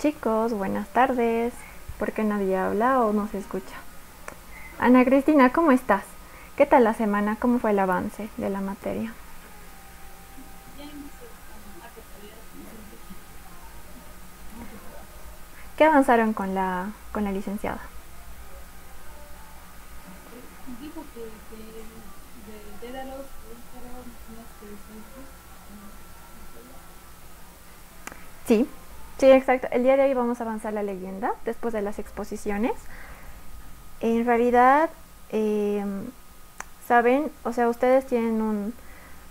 Chicos, buenas tardes. ¿Por qué nadie habla o no se escucha? Ana Cristina, ¿cómo estás? ¿Qué tal la semana? ¿Cómo fue el avance de la materia? ¿Qué avanzaron con la, con la licenciada? Dijo que de, de, de, de los Sí, sí, exacto. El día de hoy vamos a avanzar la leyenda después de las exposiciones. En realidad, eh, saben, o sea, ustedes tienen un,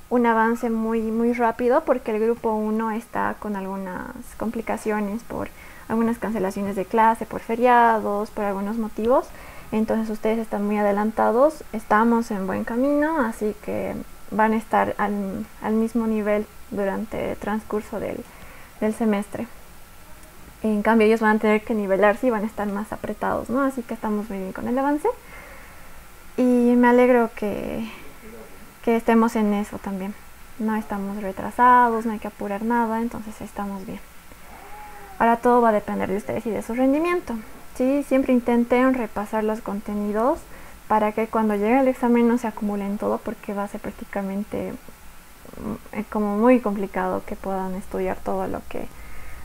un avance muy, muy rápido porque el grupo 1 está con algunas complicaciones por algunas cancelaciones de clase, por feriados, por algunos motivos. Entonces ustedes están muy adelantados, estamos en buen camino, así que van a estar al, al mismo nivel durante el transcurso del, del semestre. En cambio, ellos van a tener que nivelarse y van a estar más apretados, ¿no? Así que estamos muy bien con el avance. Y me alegro que, que estemos en eso también. No estamos retrasados, no hay que apurar nada, entonces estamos bien. Ahora todo va a depender de ustedes y de su rendimiento. ¿sí? Siempre intenten repasar los contenidos para que cuando llegue el examen no se acumulen todo porque va a ser prácticamente como muy complicado que puedan estudiar todo lo que,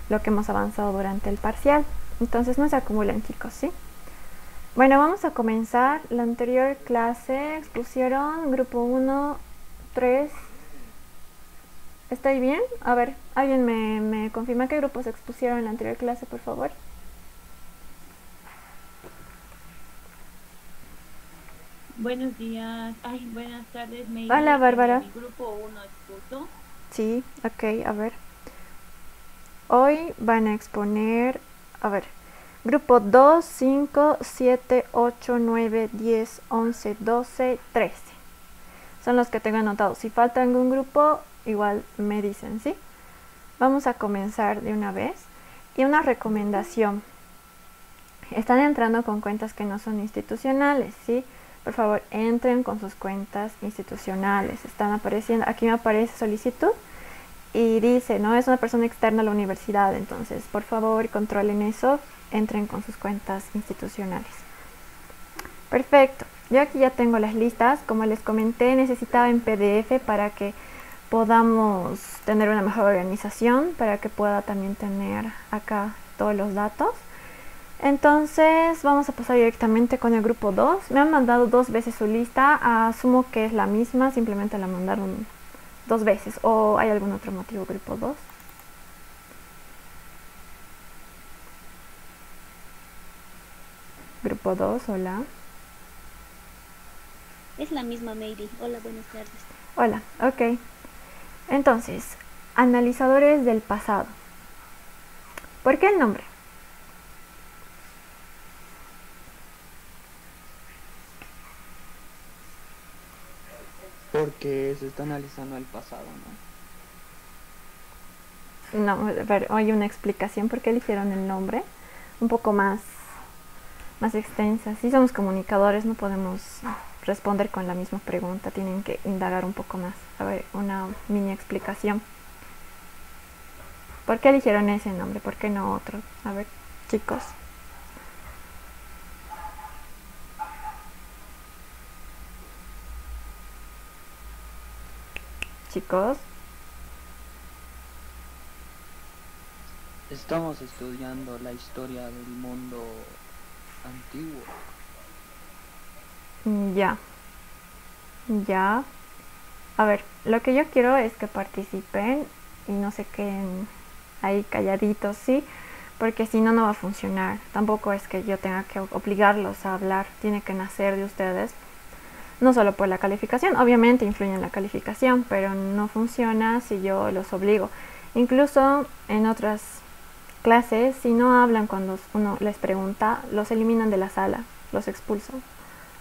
lo que hemos avanzado durante el parcial. Entonces no se acumulen chicos, ¿sí? Bueno, vamos a comenzar. La anterior clase expusieron grupo 1, 3. ¿Estoy bien? A ver, ¿alguien me, me confirma qué grupos expusieron en la anterior clase, por favor? Buenos días, ay, buenas tardes. Me Hola, Bárbara. Mi grupo 1 expuso. Sí, ok, a ver. Hoy van a exponer, a ver, grupo 2, 5, 7, 8, 9, 10, 11, 12, 13. Son los que tengo anotados. Si falta algún grupo, igual me dicen, ¿sí? Vamos a comenzar de una vez. Y una recomendación. Están entrando con cuentas que no son institucionales, ¿sí? por favor entren con sus cuentas institucionales. Están apareciendo, aquí me aparece solicitud y dice, no es una persona externa a la universidad, entonces por favor controlen eso, entren con sus cuentas institucionales. Perfecto, yo aquí ya tengo las listas, como les comenté necesitaba en PDF para que podamos tener una mejor organización, para que pueda también tener acá todos los datos. Entonces vamos a pasar directamente con el grupo 2. Me han mandado dos veces su lista. Asumo que es la misma, simplemente la mandaron dos veces. ¿O hay algún otro motivo grupo 2? Grupo 2, hola. Es la misma Mayri. Hola, buenas tardes. Hola, ok. Entonces, analizadores del pasado. ¿Por qué el nombre? Porque se está analizando el pasado, ¿no? No, ver, hay una explicación por qué eligieron el nombre, un poco más, más extensa. Si somos comunicadores, no podemos responder con la misma pregunta, tienen que indagar un poco más. A ver, una mini explicación. ¿Por qué eligieron ese nombre? ¿Por qué no otro? A ver, chicos. Chicos? Estamos estudiando la historia del mundo antiguo. Ya. Ya. A ver, lo que yo quiero es que participen y no se queden ahí calladitos, ¿sí? Porque si no, no va a funcionar. Tampoco es que yo tenga que obligarlos a hablar, tiene que nacer de ustedes no solo por la calificación, obviamente influye en la calificación, pero no funciona si yo los obligo. Incluso en otras clases, si no hablan cuando uno les pregunta, los eliminan de la sala, los expulsan.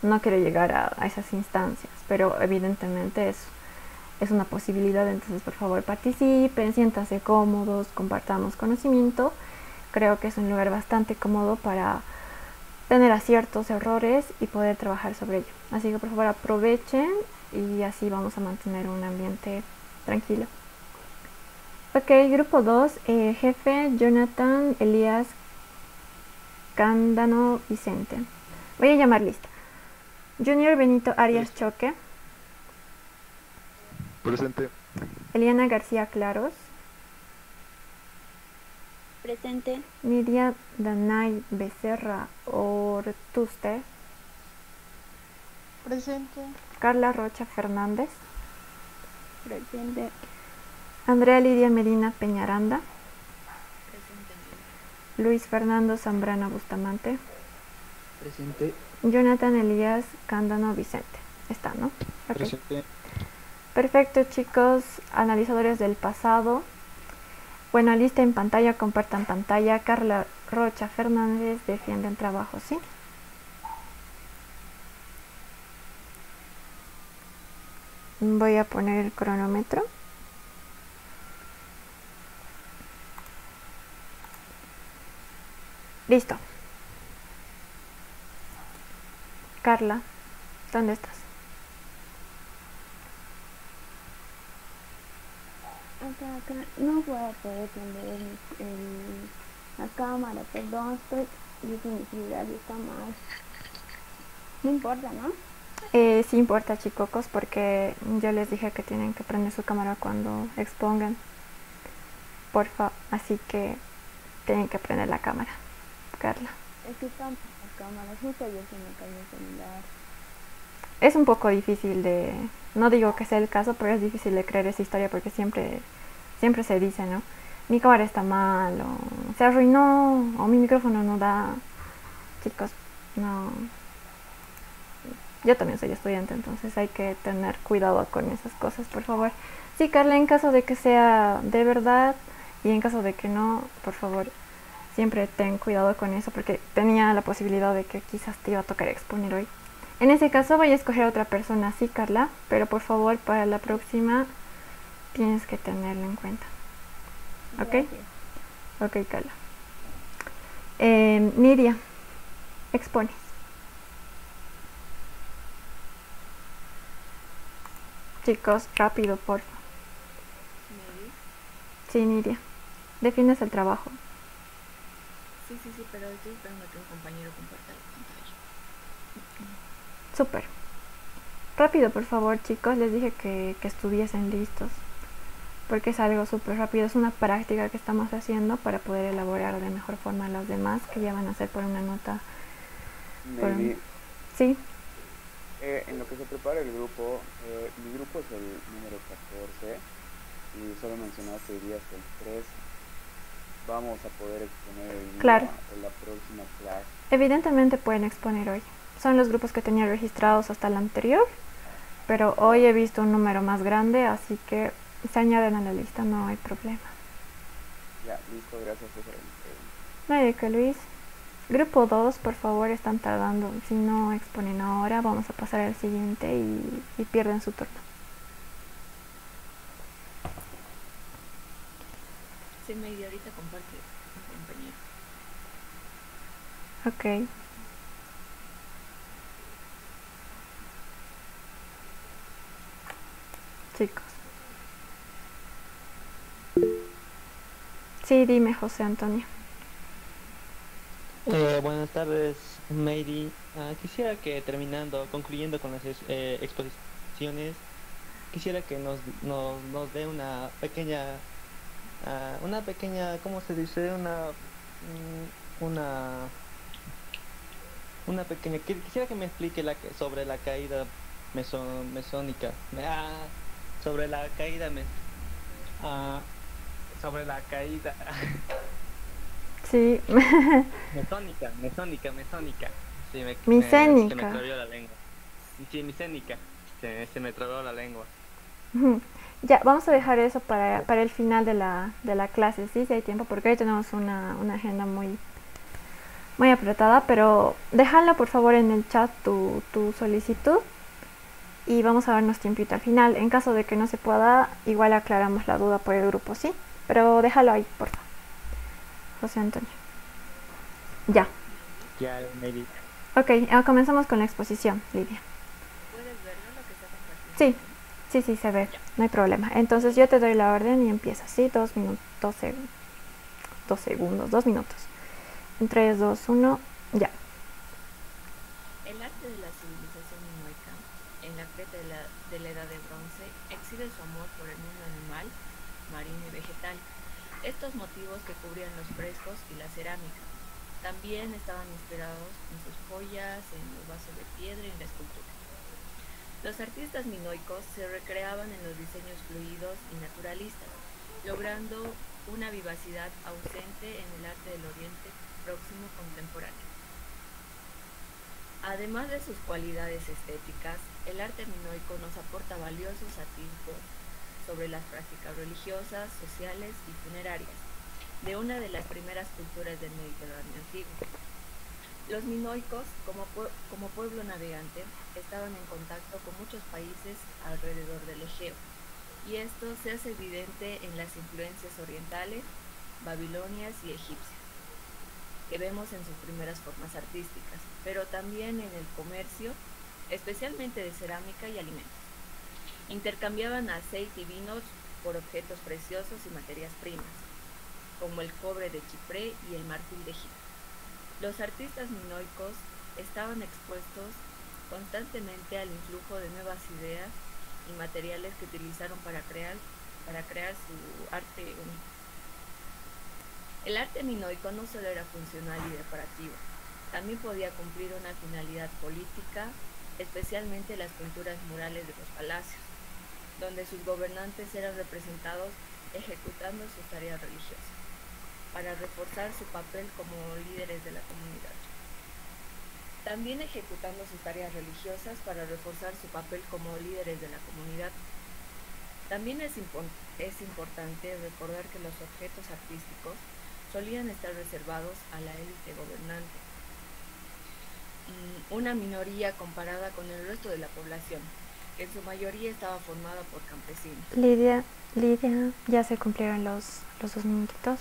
No quiero llegar a, esas instancias, pero evidentemente es, es una posibilidad, entonces por favor participen, siéntanse cómodos, compartamos conocimiento. Creo que es un lugar bastante cómodo para tener aciertos, errores y poder trabajar sobre ello. Así que por favor aprovechen y así vamos a mantener un ambiente tranquilo. Ok, grupo 2, eh, jefe Jonathan Elías Cándano Vicente. Voy a llamar lista. Junior Benito Arias Choque. Presente. Eliana García Claros. Presente. Nidia Danay Becerra Ortuste. Presente. Carla Rocha Fernández. Presente. Andrea Lidia Medina Peñaranda. Luis Fernando Zambrana Bustamante. Presente. Jonathan Elías Cándano Vicente. Está, ¿no? Presente. Perfecto, chicos. Analizadores del pasado. Buena lista en pantalla, compartan pantalla. Carla Rocha Fernández defienden trabajo, ¿sí? Voy a poner el cronómetro. Listo. Carla, ¿dónde estás? Acá, acá. No voy a poder prender la cámara, perdón, estoy y está mal. No importa, ¿no? Eh, sí importa, chicocos, porque yo les dije que tienen que prender su cámara cuando expongan. Porfa, así que tienen que prender la cámara. Carla. Es que están las cámaras, justo ayer se me cayó el celular. Es un poco difícil de, no digo que sea el caso, pero es difícil de creer esa historia porque siempre, siempre se dice, ¿no? Mi cámara está mal, o se arruinó, o mi micrófono no da. Chicos, no. Yo también soy estudiante, entonces hay que tener cuidado con esas cosas, por favor. Sí, Carla, en caso de que sea de verdad y en caso de que no, por favor, siempre ten cuidado con eso porque tenía la posibilidad de que quizás te iba a tocar exponer hoy. En ese caso voy a escoger a otra persona, sí, Carla, pero por favor para la próxima tienes que tenerlo en cuenta. ¿Ok? Ok, Carla. Eh, Nidia, expones. Chicos, rápido, por favor. Sí, Nidia. Defiendes el trabajo. Sí, sí, sí, pero estoy esperando a que un compañero comparta la pantalla. Súper. Rápido, por favor, chicos. Les dije que, que estuviesen listos. Porque es algo súper rápido. Es una práctica que estamos haciendo para poder elaborar de mejor forma las demás que ya van a hacer por una nota. por un- Sí, eh, en lo que se prepara el grupo, eh, mi grupo es el número 14 y solo mencionaste iría hasta el 3. Vamos a poder exponer el día Claro. o la próxima clase. evidentemente pueden exponer hoy. Son los grupos que tenía registrados hasta el anterior. Pero hoy he visto un número más grande, así que se añaden a la lista, no hay problema. Ya, listo, gracias César. No hay de qué, Luis. Grupo 2, por favor, están tardando. Si no exponen ahora, vamos a pasar al siguiente y, y pierden su turno. Sí, media ahorita comparte un compañero. Ok. Chicos. Sí, dime, José Antonio. Eh, buenas tardes, Maydi. Ah, quisiera que terminando, concluyendo con las eh, exposiciones, quisiera que nos, nos, nos dé una pequeña, ah, una pequeña, ¿cómo se dice? Una, mm, una, una pequeña, qui- quisiera que me explique la, sobre la caída meso- mesónica, ah, sobre la caída, me, ah, sobre la caída. Sí. Mesónica, mesónica, mesónica. Sí, me, Micénica. Me, se me trabó la lengua. Sí, micénica. Se, se me trabó la lengua. Ya, vamos a dejar eso para, para el final de la, de la clase, ¿sí? Si hay tiempo, porque hoy tenemos una, una agenda muy, muy apretada, pero déjalo por favor en el chat tu, tu solicitud y vamos a darnos tiempito al final. En caso de que no se pueda, igual aclaramos la duda por el grupo, ¿sí? Pero déjalo ahí, por favor. José Antonio. Ya. Ya, maybe. Ok, ah, comenzamos con la exposición, Lidia. ¿Puedes verlo lo que está compartiendo? Sí, Sí, sí, se ve, no hay problema. Entonces yo te doy la orden y empieza, ¿sí? Dos minutos, dos, seg- dos segundos, dos minutos. En 3, 2, 1, ya. El arte de la civilización minoica, en la Creta de la, de la Edad de Bronce, exhibe su amor por el mundo animal, marino y vegetal. Estos motivos los frescos y la cerámica. También estaban inspirados en sus joyas, en los vasos de piedra y en la escultura. Los artistas minoicos se recreaban en los diseños fluidos y naturalistas, logrando una vivacidad ausente en el arte del Oriente Próximo contemporáneo. Además de sus cualidades estéticas, el arte minoico nos aporta valiosos atisbos sobre las prácticas religiosas, sociales y funerarias de una de las primeras culturas del Mediterráneo antiguo. Los minoicos, como, pue- como pueblo navegante, estaban en contacto con muchos países alrededor del Egeo, y esto se hace evidente en las influencias orientales, babilonias y egipcias que vemos en sus primeras formas artísticas, pero también en el comercio, especialmente de cerámica y alimentos. Intercambiaban aceite y vinos por objetos preciosos y materias primas, como el cobre de Chipre y el marfil de Egipto. Los artistas minoicos estaban expuestos constantemente al influjo de nuevas ideas y materiales que utilizaron para crear, para crear su arte único. El arte minoico no solo era funcional y decorativo, también podía cumplir una finalidad política, especialmente las pinturas murales de los palacios, donde sus gobernantes eran representados ejecutando sus tareas religiosas, para reforzar su papel como líderes de la comunidad. También ejecutando sus tareas religiosas para reforzar su papel como líderes de la comunidad. También es, es importante recordar que los objetos artísticos solían estar reservados a la élite gobernante, una minoría comparada con el resto de la población, que en su mayoría estaba formada por campesinos. Lidia, Lidia, ya se cumplieron los, los dos minutitos.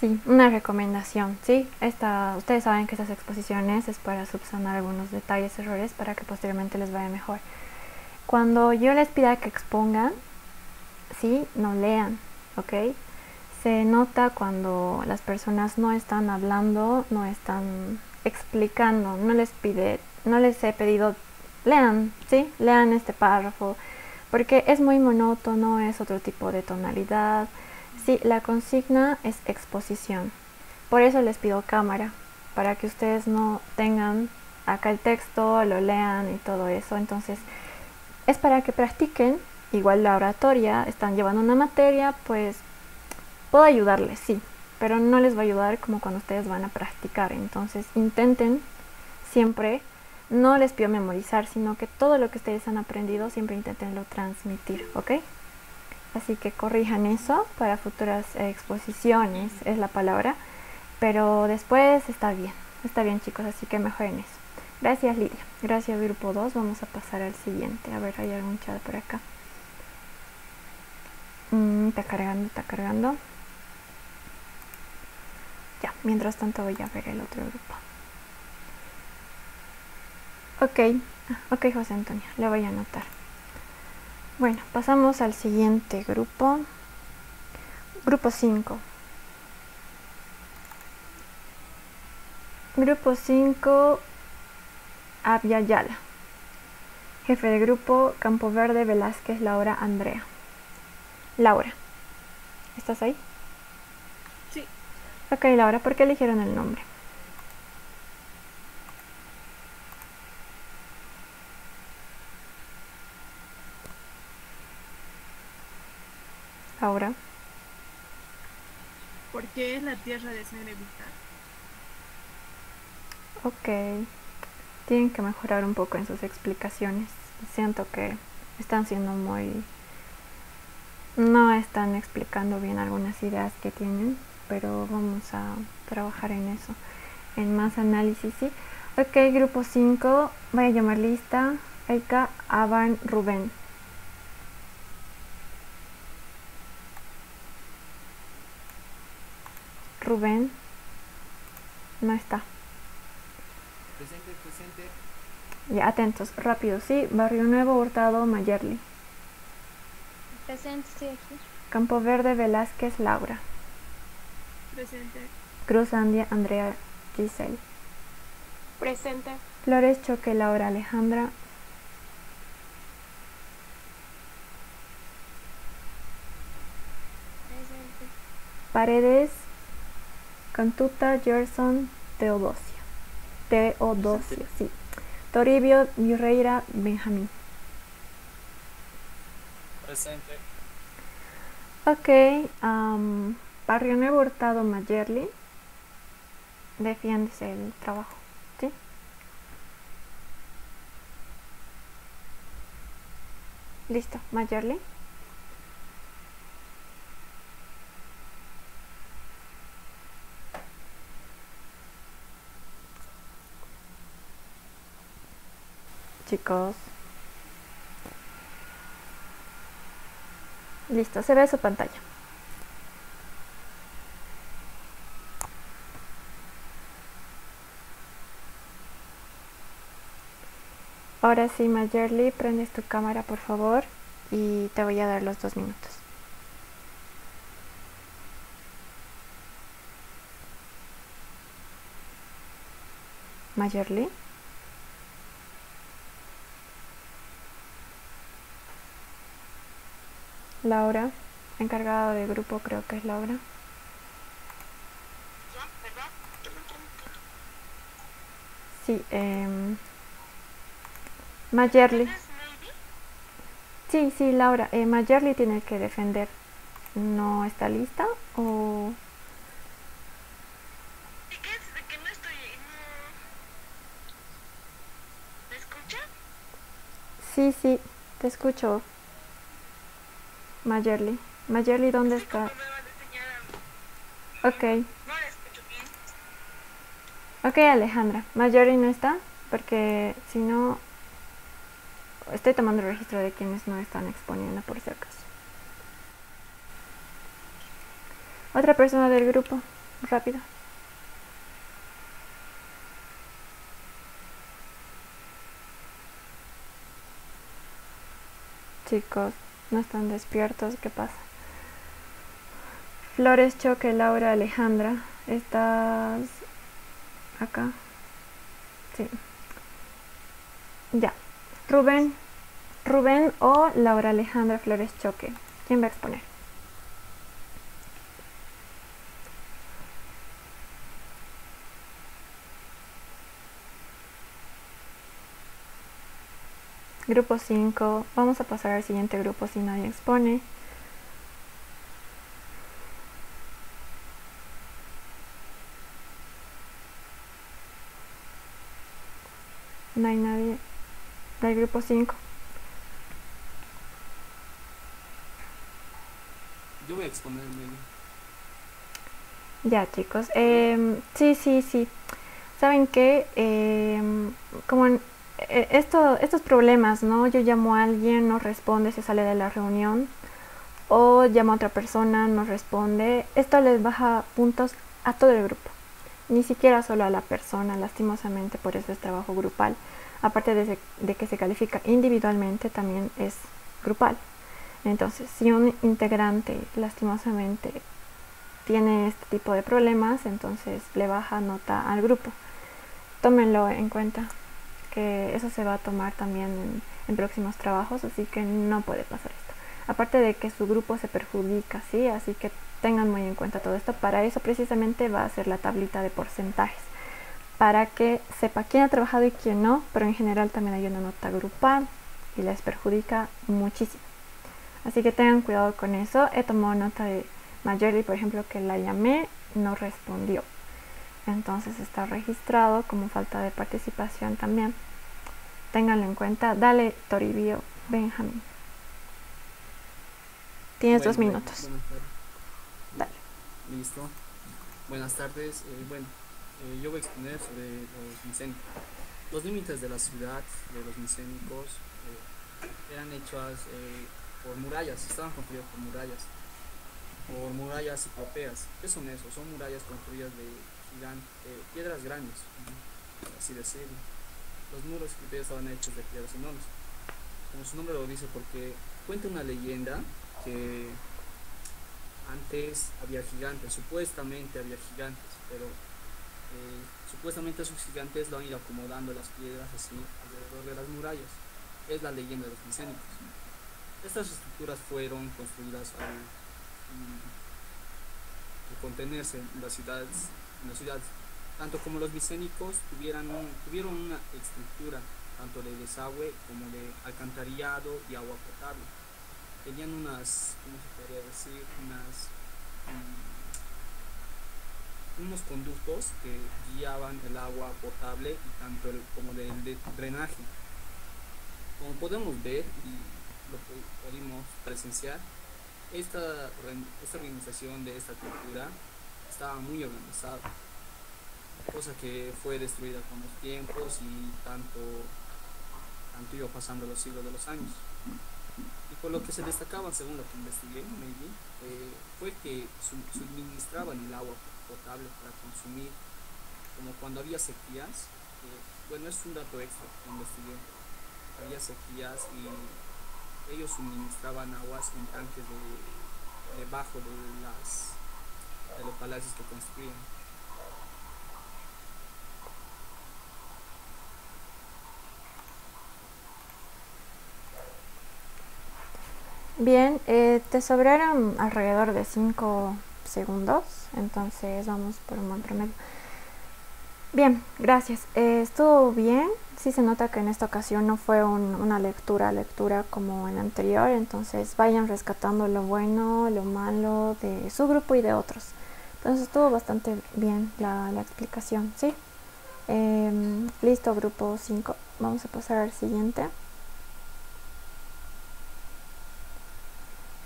Sí, una recomendación, sí. Esta, ustedes saben que estas exposiciones es para subsanar algunos detalles, errores, para que posteriormente les vaya mejor. Cuando yo les pida que expongan, sí, no lean, ¿ok? Se nota cuando las personas no están hablando, no están explicando, no les pide, no les he pedido, lean, sí, lean este párrafo, porque es muy monótono, es otro tipo de tonalidad. Sí, la consigna es exposición. Por eso les pido cámara, para que ustedes no tengan acá el texto, lo lean y todo eso. Entonces, es para que practiquen, igual la oratoria, están llevando una materia, pues puedo ayudarles, sí, pero no les va a ayudar como cuando ustedes van a practicar. Entonces, intenten siempre, no les pido memorizar, sino que todo lo que ustedes han aprendido siempre intentenlo transmitir, ¿ok? Así que corrijan eso para futuras exposiciones, es la palabra. Pero después está bien, está bien chicos, así que mejoren eso. Gracias Lidia, gracias grupo 2. Vamos a pasar al siguiente. A ver, hay algún chat por acá. Mm, está cargando, está cargando. Ya, mientras tanto voy a ver el otro grupo. Ok, ok José Antonio, le voy a anotar. Bueno, pasamos al siguiente grupo. Grupo 5. Grupo 5, Abya Yala. Jefe de grupo, Campo Verde, Velázquez, Laura, Andrea. Laura, ¿estás ahí? Sí. Ok, Laura, ¿por qué eligieron el nombre? Laura. Porque es la tierra de sangre vital. Ok. Tienen que mejorar un poco en sus explicaciones. Siento que están siendo muy... No están explicando bien algunas ideas que tienen, pero vamos a trabajar en eso. En más análisis, sí. Ok, grupo 5. Voy a llamar lista. Elka, Aban, Rubén. Rubén. No está. Presente, presente. Ya, atentos, rápido, sí. Barrio Nuevo, Hurtado, Mayerly. Presente, estoy aquí. Campo Verde, Velázquez, Laura. Presente. Cruz Andia, Andrea, Giselle. Presente. Flores, Choque, Laura, Alejandra. Presente. Paredes, Cantuta, Gerson, Teodosia. Teodosia, sí. Toribio, Mirreira, Benjamín. Presente. Ok, am, Barrio Nuevo Hurtado Mayerly. Defiendes el trabajo, ¿sí? Listo, Mayerly. Chicos. Listo, se ve su pantalla. Ahora sí, Mayerly, prendes tu cámara, por favor, y te voy a dar los dos minutos. Mayerly. Laura, encargada de grupo, creo que es Laura. Sí, eh, Mayerly. Sí, sí, Laura. Eh, Mayerly tiene que defender. ¿No está lista? ¿O. Sí, sí, te escucho. Mayerly. Mayerly, ¿dónde está? me van a enseñar. Ok, No la escucho bien. ok, Alejandra. Mayerly no está porque si no, estoy tomando registro de quienes no están exponiendo por si acaso. Otra persona del grupo, rápido. Chicos, no están despiertos, ¿qué pasa? Flores, Choque, Laura, Alejandra, ¿estás acá? Sí. Ya. Rubén, Rubén o Laura Alejandra Flores Choque. ¿Quién va a exponer? Grupo 5. Vamos a pasar al siguiente grupo si nadie expone. No hay nadie del grupo 5. Yo voy a exponer en medio. Ya, chicos. Em, sí, sí, sí. ¿Saben qué? Em, como en- esto, estos problemas, ¿no? Yo llamo a alguien, no responde, se sale de la reunión. O llamo a otra persona, no responde. Esto les baja puntos a todo el grupo. Ni siquiera solo a la persona, lastimosamente, por eso es trabajo grupal. Aparte de, de que se califica individualmente, también es grupal. Entonces, si un integrante lastimosamente tiene este tipo de problemas, entonces le baja nota al grupo. Tómenlo en cuenta, que eso se va a tomar también en, en próximos trabajos, así que no puede pasar esto. Aparte de que su grupo se perjudica, ¿sí? Así que tengan muy en cuenta todo esto. Para eso precisamente va a ser la tablita de porcentajes, para que sepa quién ha trabajado y quién no, pero en general también hay una nota grupal y les perjudica muchísimo. Así que tengan cuidado con eso. He tomado nota de Mayerly, por ejemplo, que la llamé, no respondió. Entonces está registrado como falta de participación también. Ténganlo en cuenta. Dale, Toribio Benjamín. Tienes dos minutos. Buenas tardes. Dale. Listo. Buenas tardes. eh, bueno, eh, yo voy a exponer sobre los micénicos. Los límites de la ciudad de los micénicos eh, eran hechas eh, por murallas, estaban construidos por murallas, por murallas ciclopeas. ¿Qué son eso? Son murallas construidas de gigan- eh, piedras grandes, ¿no? por así decirlo. los muros que estaban hechos de piedras enormes. Como su nombre lo dice, porque cuenta una leyenda que antes había gigantes, supuestamente había gigantes, pero eh, supuestamente esos gigantes lo han ido acomodando las piedras así alrededor de las murallas. Es la leyenda de los micénicos. Estas estructuras fueron construidas al, mm, al contenerse en las ciudades, en las ciudades tanto como los tuvieran tuvieron una estructura tanto de desagüe como de alcantarillado y agua potable. Tenían unas, ¿cómo se podría decir? Unas, mm, unos conductos que guiaban el agua potable y tanto el, como del de drenaje. Como podemos ver y lo pudimos presenciar, esta, esta organización de esta cultura estaba muy organizada cosa que fue destruida con los tiempos y tanto, tanto iba pasando los siglos de los años. Y por lo que se destacaban, según lo que investigué, maybe, eh, fue que suministraban el agua potable para consumir, como cuando había sequías, eh, bueno, es un dato extra que investigué, había sequías y ellos suministraban aguas en tanques de, debajo de, las, de los palacios que construían. Bien, eh, te sobraron alrededor de 5 segundos, entonces vamos por un buen promedio. Bien, gracias. Eh, estuvo bien. Sí se nota que en esta ocasión no fue una lectura, lectura como en anterior, entonces vayan rescatando lo bueno, lo malo de su grupo y de otros. Entonces estuvo bastante bien la, explicación, ¿sí? Em, listo, grupo 5. Vamos a pasar al siguiente.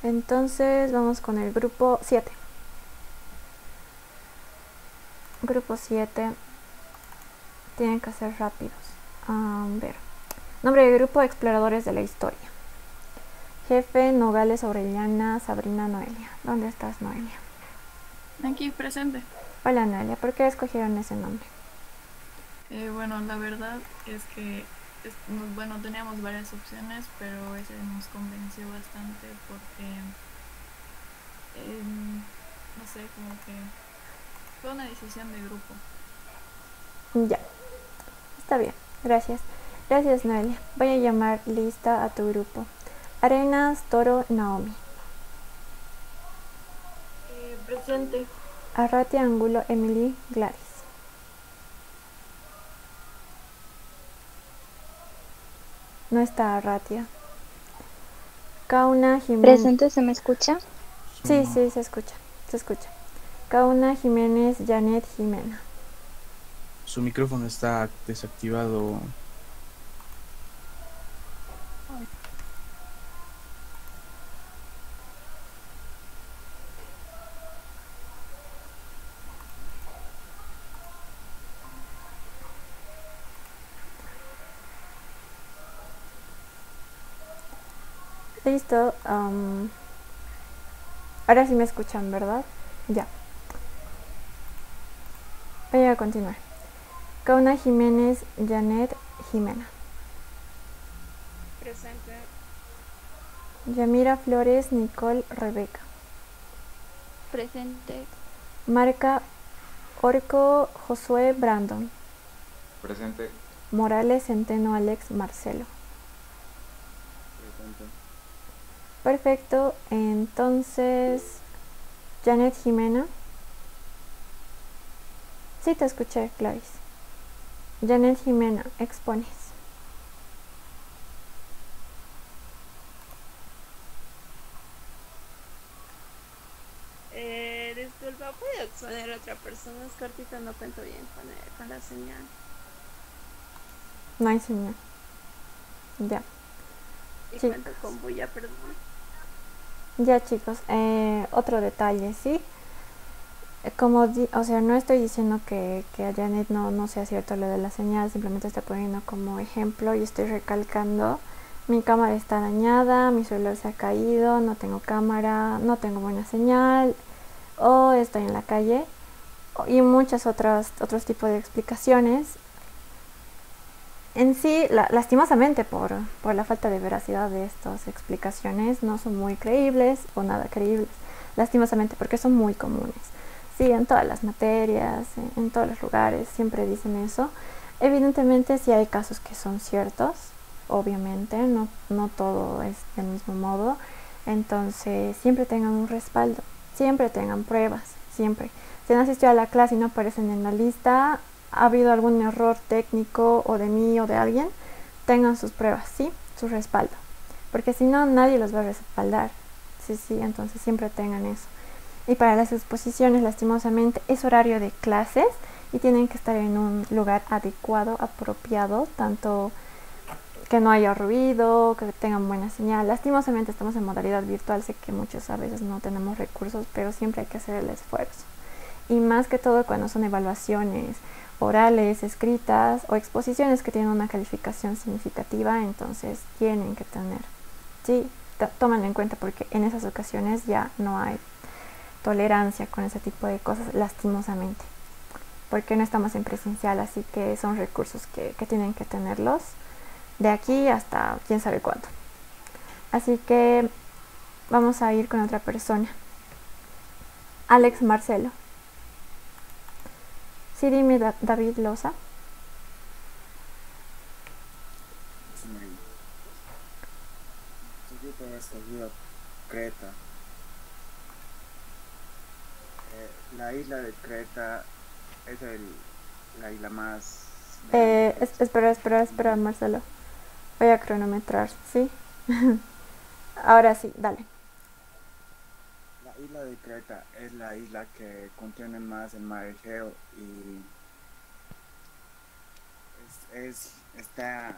Entonces vamos con el grupo 7. Grupo 7. Tienen que ser rápidos. A ver. Nombre del grupo Exploradores de la Historia. Jefe Nogales Aureliana Sabrina Noelia. ¿Dónde estás, Noelia? Aquí, presente. Hola, Noelia. ¿Por qué escogieron ese nombre? Eh, bueno, la verdad es que bueno, teníamos varias opciones, pero ese nos convenció bastante porque, em, no sé, como que fue una decisión de grupo. Ya, está bien, gracias. Gracias, Noelia. Voy a llamar lista a tu grupo. Arenas, Toro, Naomi. Presente. Arrati, Angulo, Emily, Gladys. No está Ratia. Kauna Jiménez. ¿Presente se me escucha? Sí, sí, se escucha. Se escucha. Kauna Jiménez, Janet Jimena. Su micrófono está desactivado. Listo. ahora sí me escuchan, ¿verdad? Ya. Voy a continuar. Kauna Jiménez, Janet Jimena. Presente. Yamira Flores, Nicole Rebeca. Presente. Marca Orco Josué Brandon. Presente. Morales Centeno Alex Marcelo. Perfecto, entonces, Janet Jimena. Sí, te escuché, Clarice. Janet Jimena, expones. Eh, disculpa, ¿puedo exponer a otra persona? Es que ahorita no cuento bien con, con la señal. No hay señal. Ya. Y cuento con bulla, perdón. Ya chicos, eh, otro detalle, ¿sí? Eh, como, o sea, no estoy diciendo que, que a Janet no, no sea cierto lo de la señal, simplemente estoy poniendo como ejemplo y estoy recalcando. Mi cámara está dañada, mi celular se ha caído, no tengo cámara, no tengo buena señal, o estoy en la calle, y muchas otras, otros tipos de explicaciones en sí, la- lastimosamente por, por la falta de veracidad de estas explicaciones, no son muy creíbles o nada creíbles. Lastimosamente porque son muy comunes. Sí, en todas las materias, en, en todos los lugares, siempre dicen eso. Evidentemente sí hay casos que son ciertos, obviamente, no, no todo es del mismo modo. Entonces, siempre tengan un respaldo, siempre tengan pruebas, siempre. Si han asistido a la clase y no aparecen en la lista, ha habido algún error técnico o de mí o de alguien, tengan sus pruebas, ¿sí? Su respaldo. Porque si no, nadie los va a respaldar. Sí, sí, entonces siempre tengan eso. Y para las exposiciones, lastimosamente, es horario de clases y tienen que estar en un lugar adecuado, apropiado, tanto que no haya ruido, que tengan buena señal. Lastimosamente estamos en modalidad virtual, sé que muchos a veces no tenemos recursos, pero siempre hay que hacer el esfuerzo. Y más que todo cuando son evaluaciones orales, escritas o exposiciones que tienen una calificación significativa, entonces tienen que tener. Sí, tómenlo en cuenta porque en esas ocasiones ya no hay tolerancia con ese tipo de cosas, lastimosamente. Porque no estamos en presencial, así que son recursos que, que tienen que tenerlos de aquí hasta quién sabe cuándo. Así que vamos a ir con otra persona. Alex Marcelo. Da- David Loza. Creta. Eh, la isla de Creta es el, la isla más... Eh, es- espera, espera, espera, Marcelo. Voy a cronometrar, ¿sí? Ahora sí, dale. La isla de Creta es la isla que contiene más el mar Egeo y es, es- está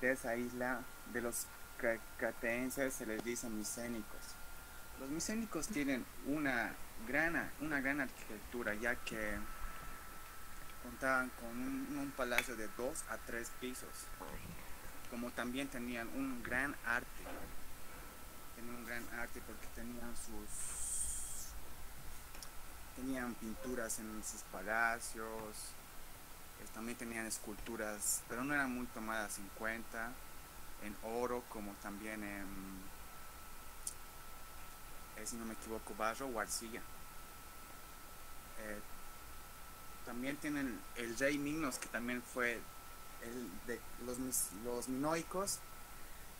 de esa isla de los cre- cretenses se les dice micénicos. Los micénicos tienen una gran, una gran arquitectura ya que contaban con un palacio de dos a tres pisos, como también tenían un gran arte tenían un gran arte porque tenían sus tenían pinturas en sus palacios eh, también tenían esculturas pero no eran muy tomadas en cuenta. En oro como también en eh, si no me equivoco barro o arcilla. Eh, también tienen el rey Minos que también fue los, los minoicos.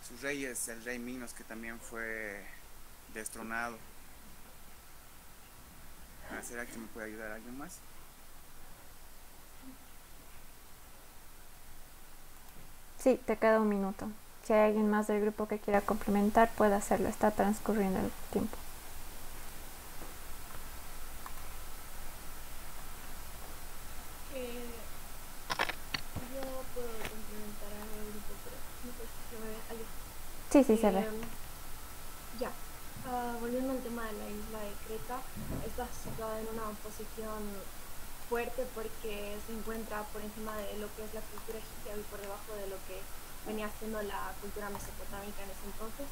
Su rey es el rey Minos que también fue destronado. Ah, ¿Será que me puede ayudar alguien más? Sí, te queda un minuto. Si hay alguien más del grupo que quiera complementar, puede hacerlo. Está transcurriendo el tiempo. Eh, yo puedo complementar al grupo, pero no sé si se ve algo. Sí, sí, se ve. Eh, Ya, Ah, volviendo al tema de la isla de Creta, situada en una posición fuerte porque se encuentra por encima de lo que es la cultura egipcia y por debajo de lo que venía siendo la cultura mesopotámica en ese entonces.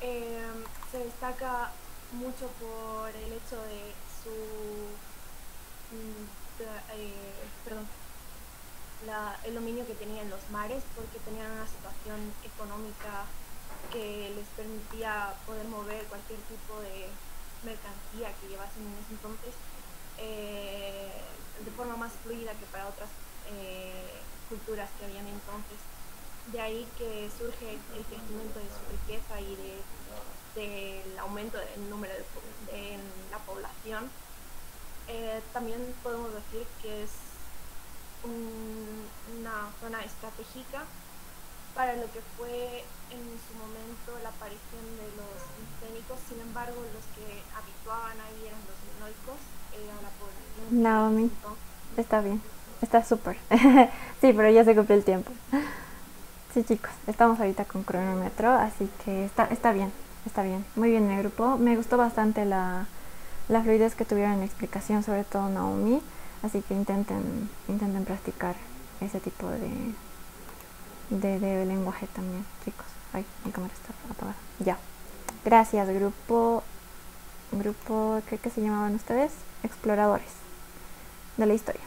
Eh, se destaca mucho por el hecho de su mm, eh, perdón, el dominio que tenía en los mares porque tenían una situación económica que les permitía poder mover cualquier tipo de mercancía que llevasen en ese entonces eh, de forma más fluida que para otras eh, culturas que habían entonces. De ahí que surge el crecimiento de su riqueza y de, del aumento del número de, la población. Eh, también podemos decir que es un- una zona estratégica para lo que fue en su momento la aparición de los micénicos, sin embargo los que habituaban ahí eran los minoicos, era la población. Naomi, entonces- está bien. Está súper. sí, pero ya se cumplió el tiempo. Sí, chicos, estamos ahorita con cronómetro, así que está, está bien, está bien. Muy bien el grupo. Me gustó bastante la, la fluidez que tuvieron en la explicación, sobre todo Naomi. Así que intenten, intenten practicar ese tipo de, de, de lenguaje también, chicos. Ay, mi cámara está apagada. Ya. Gracias, grupo. Grupo, ¿qué, qué se llamaban ustedes? Exploradores de la historia.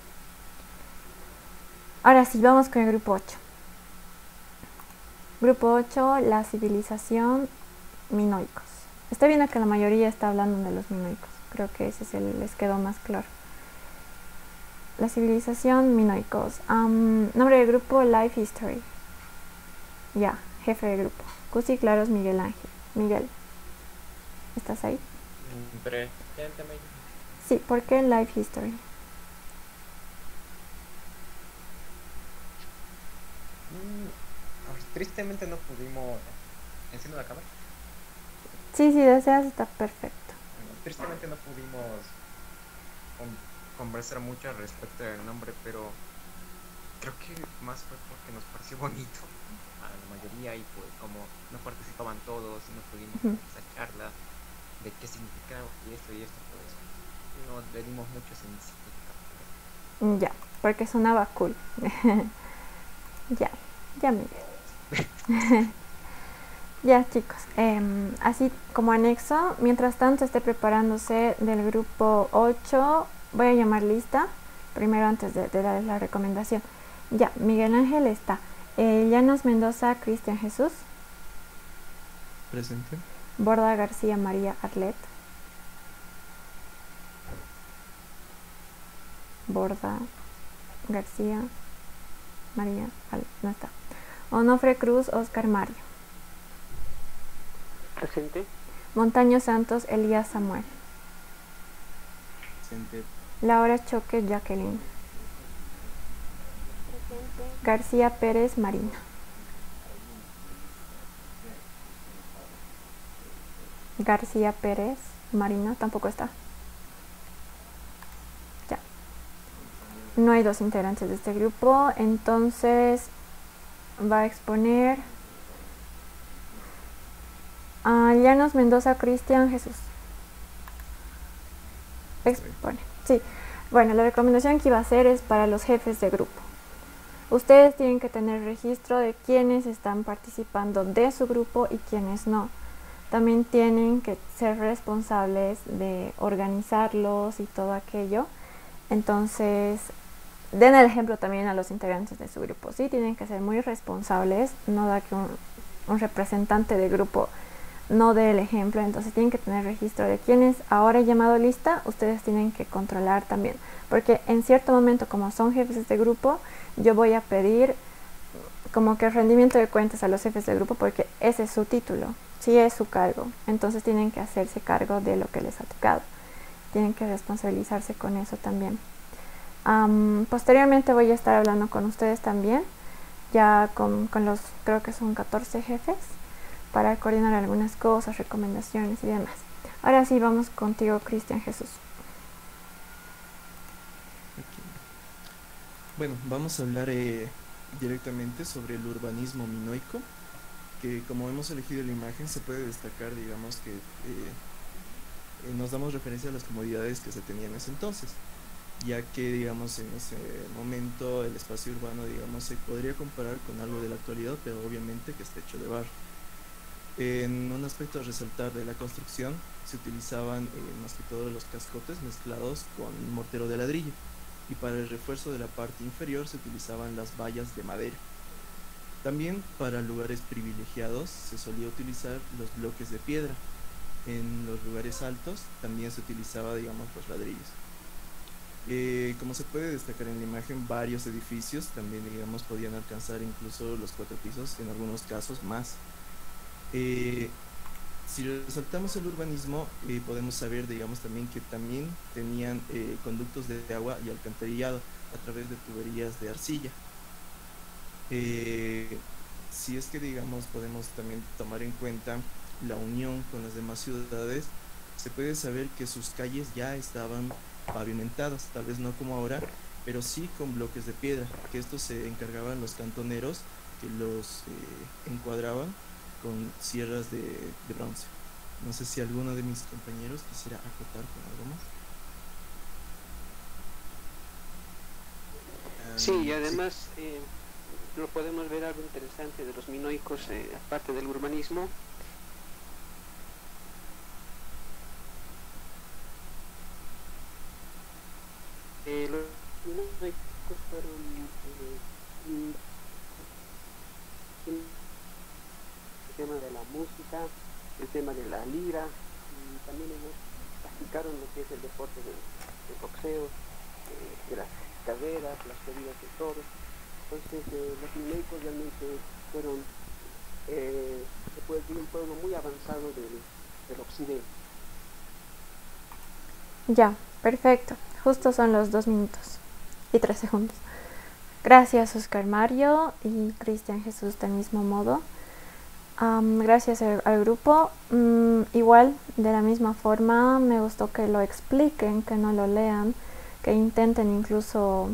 Ahora sí, vamos con el grupo 8. Grupo 8, la civilización minoicos. Estoy viendo que la mayoría está hablando de los minoicos. Creo que ese es el, les quedó más claro. La civilización minoicos. Nombre del grupo Life History. Ya, jefe de grupo. Cusi Claros Miguel Ángel. Miguel, ¿estás ahí? Preséntame. Sí, ¿por qué Life History? Mm, ah, tristemente no pudimos. ¿Enciendo la cámara? Sí, si deseas está perfecto. Bueno, tristemente no pudimos con- conversar mucho al respecto del nombre, pero creo que más fue porque nos pareció bonito a la mayoría y pues como no participaban todos y no pudimos tener esa charla de qué significaba y esto y esto, pues no le dimos mucho significado. Ya, porque sonaba cool. ya, ya Miguel. ya chicos, em, así como anexo, mientras tanto esté preparándose del grupo 8, voy a llamar lista, primero antes de, de darles la recomendación. Ya, Miguel Ángel está. Eh, Llanos Mendoza, Cristian Jesús, Presente. Borda García María Arlet, Borda García María Arlet, no está. Onofre Cruz, Oscar Mario. Presente. Montaño Santos, Elías Samuel. Presente. Laura Choque, Jacqueline. García Pérez, Marina. García Pérez, Marina, tampoco está. Ya. No hay dos integrantes de este grupo, entonces va a exponer a Llanos Mendoza, Cristian Jesús. Expone. Sí. Bueno, la recomendación que iba a hacer es para los jefes de grupo. Ustedes tienen que tener registro de quiénes están participando de su grupo y quiénes no. También tienen que ser responsables de organizarlos y todo aquello. Entonces, den el ejemplo también a los integrantes de su grupo. Sí, tienen que ser muy responsables. No da que un, un representante de grupo no dé el ejemplo. Entonces, tienen que tener registro de quiénes ahora he llamado lista. Ustedes tienen que controlar también. Porque en cierto momento, como son jefes de grupo, yo voy a pedir como que rendimiento de cuentas a los jefes de grupo porque ese es su título, sí es su cargo. Entonces tienen que hacerse cargo de lo que les ha tocado. Tienen que responsabilizarse con eso también. Am, posteriormente voy a estar hablando con ustedes también, ya con, con los, creo que son 14 jefes, para coordinar algunas cosas, recomendaciones y demás. Ahora sí, vamos contigo, Cristian Jesús. Bueno, vamos a hablar eh, directamente sobre el urbanismo minoico, que como hemos elegido la imagen se puede destacar, digamos, que eh, eh, nos damos referencia a las comodidades que se tenían en ese entonces, ya que, digamos, en ese momento el espacio urbano, digamos, se podría comparar con algo de la actualidad, pero obviamente que está hecho de barro. En un aspecto a resaltar de la construcción, se utilizaban eh, más que todo los cascotes mezclados con mortero de ladrillo y para el refuerzo de la parte inferior se utilizaban las vallas de madera. También para lugares privilegiados se solía utilizar los bloques de piedra. En los lugares altos también se utilizaba, digamos, los ladrillos. Eh, como se puede destacar en la imagen, varios edificios también, digamos, podían alcanzar incluso los cuatro pisos, en algunos casos más. Eh, si resaltamos el urbanismo, eh, podemos saber, digamos, también que también tenían eh, conductos de agua y alcantarillado a través de tuberías de arcilla. Si es que, digamos, podemos también tomar en cuenta la unión con las demás ciudades, se puede saber que sus calles ya estaban pavimentadas, tal vez no como ahora, pero sí con bloques de piedra, que estos se encargaban los cantoneros que los encuadraban con sierras de, de bronce. No sé si alguno de mis compañeros quisiera acotar con algo más. Sí, y Ah, además eh, no podemos ver algo interesante de los minoicos, eh, aparte del urbanismo. Eh, los minoicos fueron eh, un- un- el tema de la música, el tema de la lira, y también ellos practicaron lo que es el deporte del de boxeo, eh, de las carreras, las corridas de toros. Entonces eh, los minoicos realmente fueron, eh, se puede decir, un pueblo muy avanzado del occidente. Ya, perfecto. Justo son los dos minutos y tres segundos. Gracias Oscar Mario y Cristian Jesús del mismo modo. Am, gracias al, al grupo. Mm, igual, de la misma forma, me gustó que lo expliquen, que no lo lean, que intenten incluso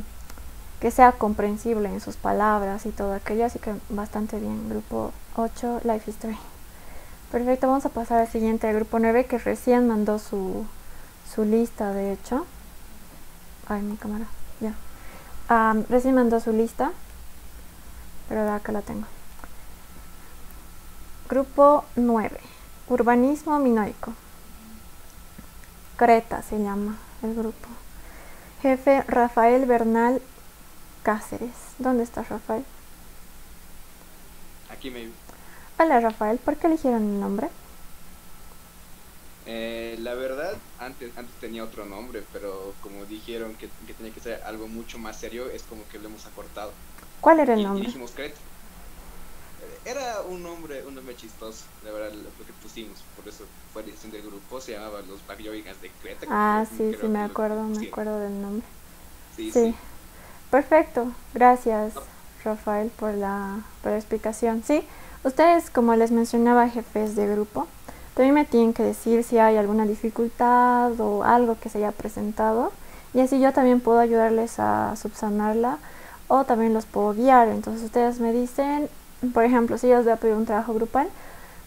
que sea comprensible en sus palabras y todo aquello. Así que bastante bien. Grupo 8, Life History. Perfecto, vamos a pasar al siguiente, al grupo 9, que recién mandó su, su lista, de hecho. Ay, mi cámara, ya. Am, recién mandó su lista, pero acá la tengo. Grupo 9. Urbanismo minoico. Creta se llama el grupo. Jefe Rafael Bernal Cáceres. ¿Dónde está Rafael? Aquí me... Hola Rafael, ¿por qué eligieron mi nombre? Eh, la verdad, antes, antes tenía otro nombre, pero como dijeron que, que tenía que ser algo mucho más serio, es como que lo hemos acortado. ¿Cuál era el Y- y nombre? dijimos Creta. Era un nombre, un nombre chistoso, la verdad, lo, que pusimos. Por eso fue la decisión del grupo, se llamaba Los Babilónicas de Creta. Ah, sí, sí, me acuerdo, me acuerdo del nombre. Sí, Sí. sí. Perfecto. Gracias, Rafael, por la, por la explicación. Sí, ustedes, como les mencionaba, jefes de grupo, también me tienen que decir si hay alguna dificultad o algo que se haya presentado. Y así yo también puedo ayudarles a subsanarla o también los puedo guiar. Entonces ustedes me dicen, por ejemplo, si yo les voy a pedir un trabajo grupal,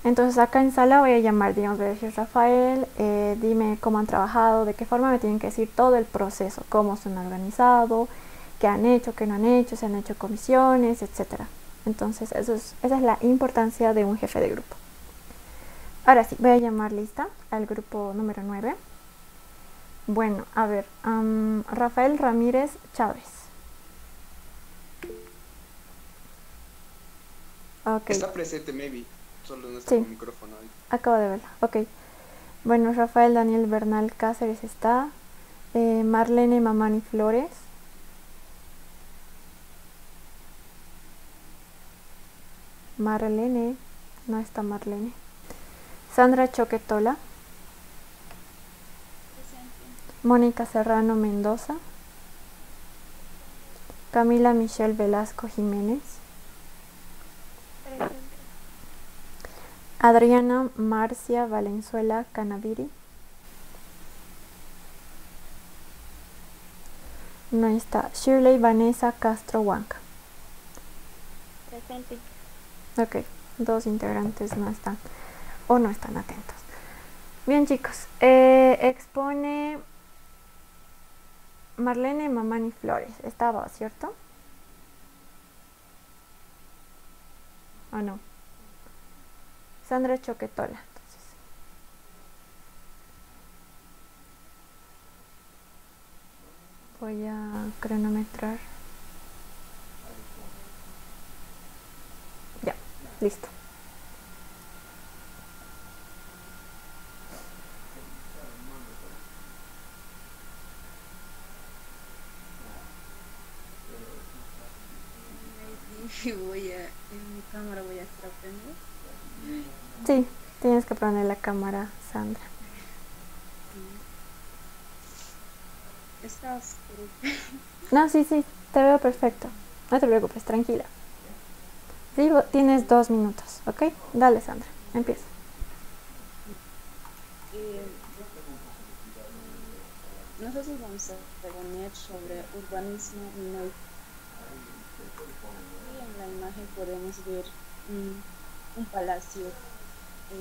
entonces acá en sala voy a llamar, digamos, voy a decir, Rafael, eh, dime cómo han trabajado, de qué forma me tienen que decir todo el proceso, cómo se han organizado, qué han hecho, qué no han hecho, si han hecho comisiones, etcétera. Entonces, esa es la importancia de un jefe de grupo. Ahora sí, voy a llamar lista al grupo número 9. Bueno, a ver, Rafael Ramírez Chávez. Ok. Está presente, maybe. Solo no está Sí. con micrófono ahí. Acabo de verla, ok. Bueno, Rafael Daniel Bernal Cáceres está. Eh, Marlene Mamani Flores. Marlene, no está Marlene. Sandra Choquetola. Mónica Serrano Mendoza. Camila Michelle Velasco Jiménez. Adriana Marcia Valenzuela Canaviri. No está. Shirley Vanessa Castro Huanca. Presente. Ok, dos integrantes no están o no están atentos. Bien chicos, eh, expone Marlene Mamani Flores. Estaba, ¿cierto? ¿O no? Sandra Choquetola. Entonces. Voy a cronometrar. Ya, listo. Voy a, en mi cámara voy a estar prendida. Sí, tienes que poner la cámara, Sandra. Está oscuro. No, sí, sí, te veo perfecto. No te preocupes, tranquila. Tienes dos minutos, ¿ok? Dale, Sandra, empieza. Eh, nosotros vamos a exponer sobre urbanismo minoico. Y en la imagen podemos ver un, un palacio Era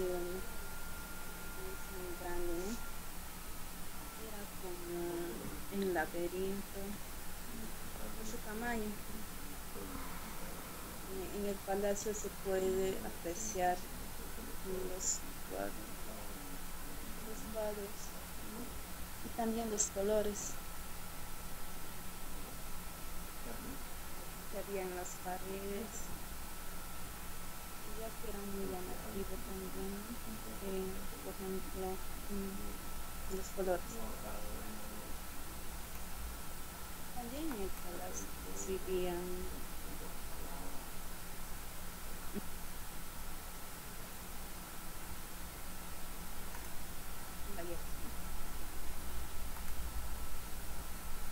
como un laberinto por su tamaño. En el palacio se puede apreciar los cuadros los cuadros y también los colores que había en las paredes. Ya que era muy llamativo también, eh, por ejemplo, mm, los colores. También en el palacio exhibían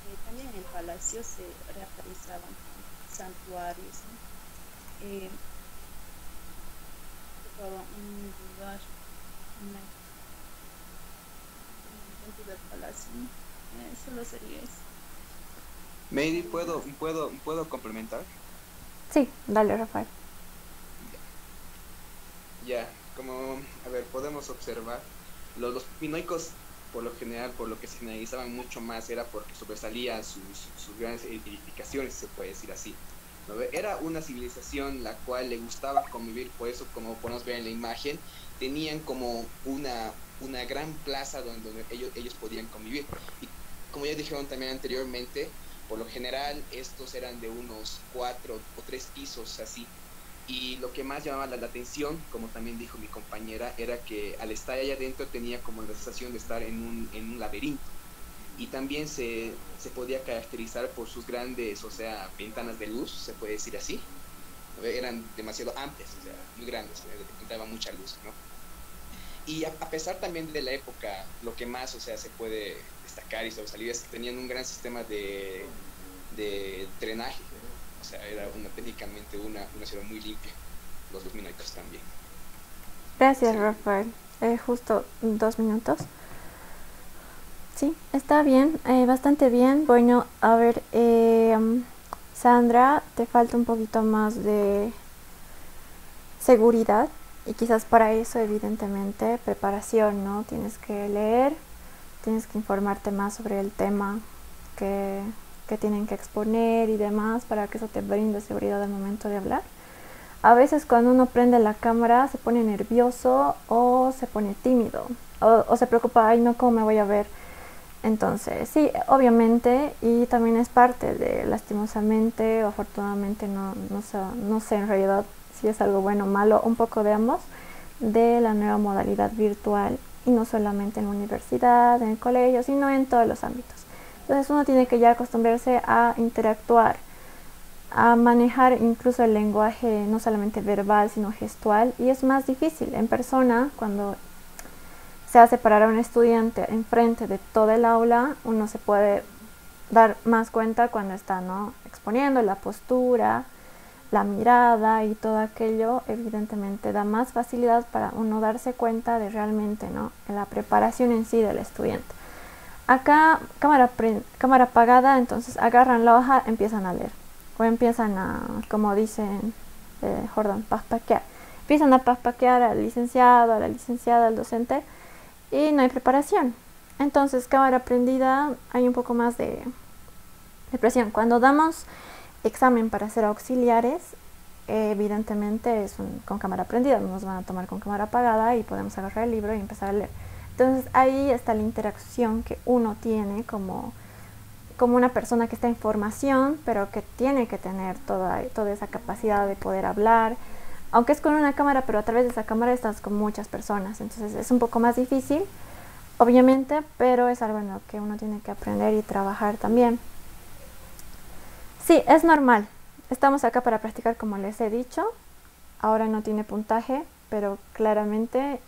Eh, también en el palacio se realizaban santuarios, ¿no? Eh, todo un lugar una, dentro del palacio. ¿no? Eh, solo sería eso. Maybe, ¿puedo, puedo, ¿puedo complementar? Sí, dale, Rafael. Ya, como, a ver, podemos observar, los, los minoicos, por lo general, por lo que se analizaban mucho más, era porque sobresalían sus, sus grandes edificaciones, se puede decir así. Era una civilización la cual le gustaba convivir, por eso, como podemos ver en la imagen, tenían como una, una gran plaza donde, ellos, ellos podían convivir. Y como ya dijeron también anteriormente, por lo general estos eran de unos cuatro o tres pisos así. Y lo que más llamaba la, la atención, como también dijo mi compañera, era que al estar allá adentro tenía como la sensación de estar en un, en un laberinto. Y también se, se podía caracterizar por sus grandes, o sea, ventanas de luz, se puede decir así. Eran demasiado amplias, o sea, muy grandes, entraba mucha luz, ¿no? Y a, a pesar también de la época, lo que más, o sea, se puede destacar y sobresalir es que tenían un gran sistema de, de drenaje. O sea, era una, técnicamente una, una ciudad muy limpia. Los, minoicos también. Gracias, Rafael. Eh, justo dos minutos. Sí, está bien, eh, bastante bien. Bueno, a ver, eh, Sandra, te falta un poquito más de seguridad y quizás para eso, evidentemente, preparación, ¿no? Tienes que leer, tienes que informarte más sobre el tema que, que tienen que exponer y demás para que eso te brinde seguridad al momento de hablar. A veces cuando uno prende la cámara se pone nervioso o se pone tímido o, o se preocupa, ay no, ¿cómo me voy a ver? Entonces, sí, obviamente, y también es parte de, lastimosamente o afortunadamente, no, no, sé, no sé en realidad si es algo bueno o malo, un poco de ambos, de la nueva modalidad virtual y no solamente en la universidad, en el colegio, sino en todos los ámbitos. Entonces uno tiene que ya acostumbrarse a interactuar, a manejar incluso el lenguaje no solamente verbal, sino gestual, y es más difícil en persona cuando se hace parar a un estudiante enfrente de todo el aula, uno se puede dar más cuenta cuando está ¿no? exponiendo la postura, la mirada y todo aquello, evidentemente da más facilidad para uno darse cuenta de realmente ¿no? la preparación en sí del estudiante. Acá, cámara, cámara apagada, entonces agarran la hoja, empiezan a leer. O empiezan a, como dicen eh, Jordan, paspaquear. Empiezan a paspaquear al licenciado, a la licenciada, al docente y no hay preparación. Entonces, cámara prendida, hay un poco más de, presión. Cuando damos examen para ser auxiliares, evidentemente es un, con cámara prendida, nos van a tomar con cámara apagada y podemos agarrar el libro y empezar a leer. Entonces ahí está la interacción que uno tiene como, como una persona que está en formación, pero que tiene que tener toda, toda esa capacidad de poder hablar, aunque es con una cámara, pero a través de esa cámara estás con muchas personas, entonces es un poco más difícil, obviamente, pero es algo en lo que uno tiene que aprender y trabajar también. Sí, es normal. Estamos acá para practicar como les he dicho. Ahora no tiene puntaje, pero claramente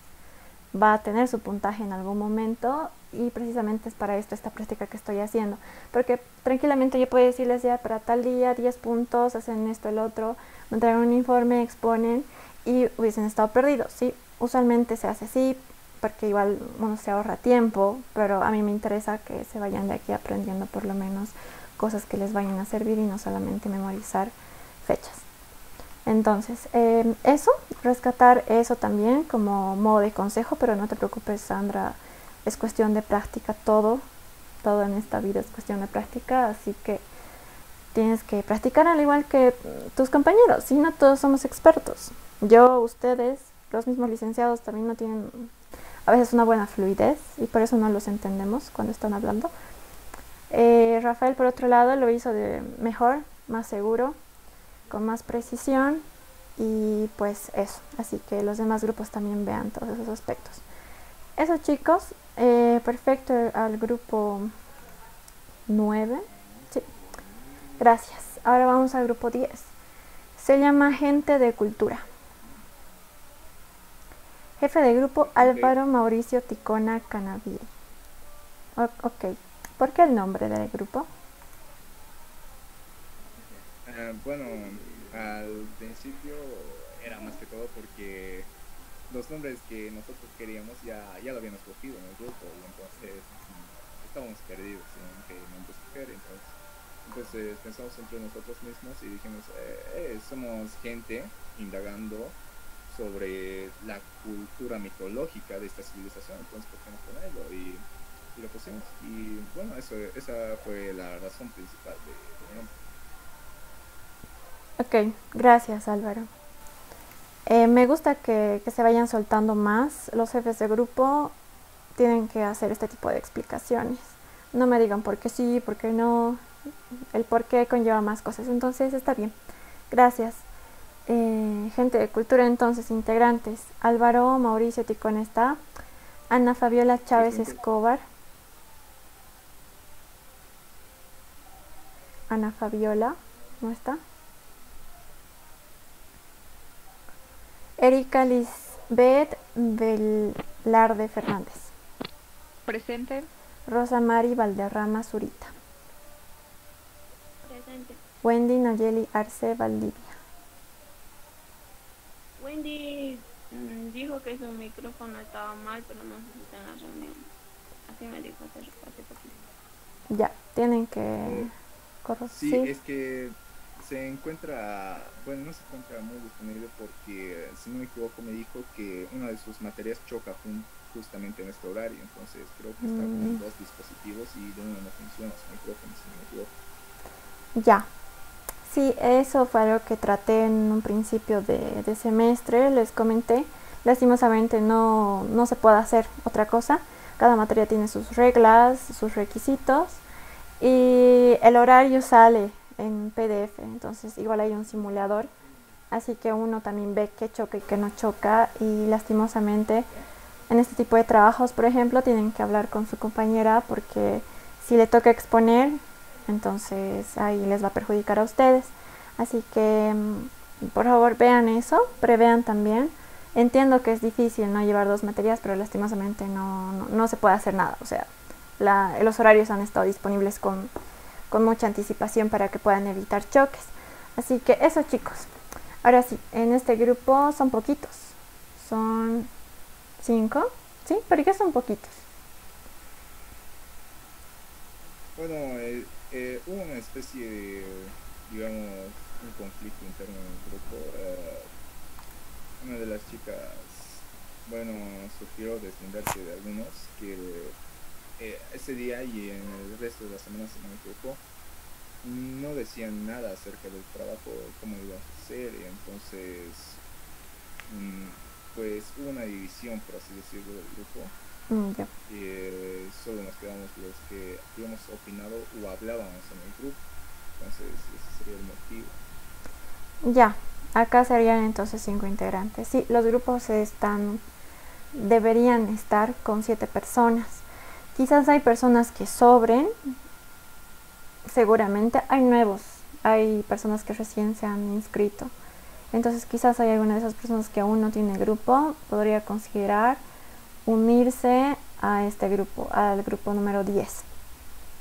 va a tener su puntaje en algún momento y precisamente es para esto esta práctica que estoy haciendo. Porque tranquilamente yo puedo decirles ya para tal día 10 puntos, hacen esto, el otro, me entregan un informe, exponen y hubiesen estado perdidos. Sí, usualmente se hace así porque igual uno se ahorra tiempo, pero a mí me interesa que se vayan de aquí aprendiendo por lo menos cosas que les vayan a servir y no solamente memorizar fechas. Entonces, eh, eso, rescatar eso también como modo de consejo, pero no te preocupes, Sandra, es cuestión de práctica todo, todo en esta vida es cuestión de práctica, así que tienes que practicar al igual que tus compañeros, si no todos somos expertos. Yo, ustedes, los mismos licenciados también no tienen a veces una buena fluidez y por eso no los entendemos cuando están hablando. Eh, Rafael, por otro lado, lo hizo de mejor, más seguro, con más precisión y pues eso, así que los demás grupos también vean todos esos aspectos. Eso chicos, eh, perfecto al grupo 9. Gracias. Ahora vamos al grupo 10. Se llama Gente de Cultura. Jefe de grupo Álvaro Mauricio Ticona Canaviel. ok, ¿por qué el nombre del grupo? Uh, bueno, al principio era más que todo porque los nombres que nosotros queríamos ya, ya lo habíamos cogido en el grupo y entonces mm, estábamos perdidos entonces pensamos entre nosotros mismos y dijimos, eh, eh, somos gente indagando sobre la cultura mitológica de esta civilización, entonces ¿por qué no? Y, lo pusimos. Y bueno, eso, esa fue la razón principal de, del nombre. Ok, gracias Álvaro. Eh, me gusta que, que, se vayan soltando más. Los jefes de grupo tienen que hacer este tipo de explicaciones. No me digan por qué sí, por qué no. El por qué conlleva más cosas. Entonces está bien. Gracias. Eh, gente de cultura entonces, integrantes. Álvaro Mauricio Ticón está. Ana Fabiola Chávez Escobar. Ana Fabiola, ¿no está? Erika Lisbeth Velarde Fernández. Presente. Rosa Mari Valderrama Zurita. Wendy Nayeli Arce Valdivia. Wendy mm, dijo que su micrófono estaba mal, pero no si está en la reunión. Así me dijo hace, hace poquito. Ya, tienen que corregir. Sí, es que se encuentra, bueno, no se encuentra muy disponible porque, si no me equivoco, me dijo que una de sus materias choca justamente en este horario, entonces creo que está con Mm. dos dispositivos y de uno no funciona su micrófono, si no me equivoco. Ya. Sí, eso fue algo que traté en un principio de, de semestre, les comenté. Lastimosamente no, no se puede hacer otra cosa. Cada materia tiene sus reglas, sus requisitos y el horario sale en PDF, entonces igual hay un simulador, así que uno también ve qué choca y qué no choca y lastimosamente en este tipo de trabajos, por ejemplo, tienen que hablar con su compañera porque si le toca exponer, entonces ahí les va a perjudicar a ustedes. Así que mm, por favor vean eso, prevean también. Entiendo que es difícil no llevar dos materias, pero lastimosamente no, no, no se puede hacer nada. O sea, la, los horarios han estado disponibles con, con mucha anticipación para que puedan evitar choques. Así que eso chicos. Ahora sí, en este grupo son poquitos. Son cinco. ¿Sí? ¿Por qué son poquitos? Bueno, eh, eh, hubo una especie de, digamos, un conflicto interno en el grupo. eh, una de las chicas, bueno, sugirió deslindarse de algunos que eh, ese día y en el resto de la semana, no me equivoco, no decían nada acerca del trabajo, cómo iba a hacer, y entonces, mm, pues hubo una división, por así decirlo, del grupo. Mm. Y eh, solo nos quedamos los que habíamos opinado o hablábamos en el grupo. Entonces, ese sería el motivo. Ya, acá serían entonces cinco integrantes. Sí, los grupos están, deberían estar con siete personas. Quizás hay personas que sobren, seguramente hay nuevos, hay personas que recién se han inscrito. Entonces quizás hay alguna de esas personas que aún no tiene grupo, podría considerar unirse a este grupo, al grupo número 10.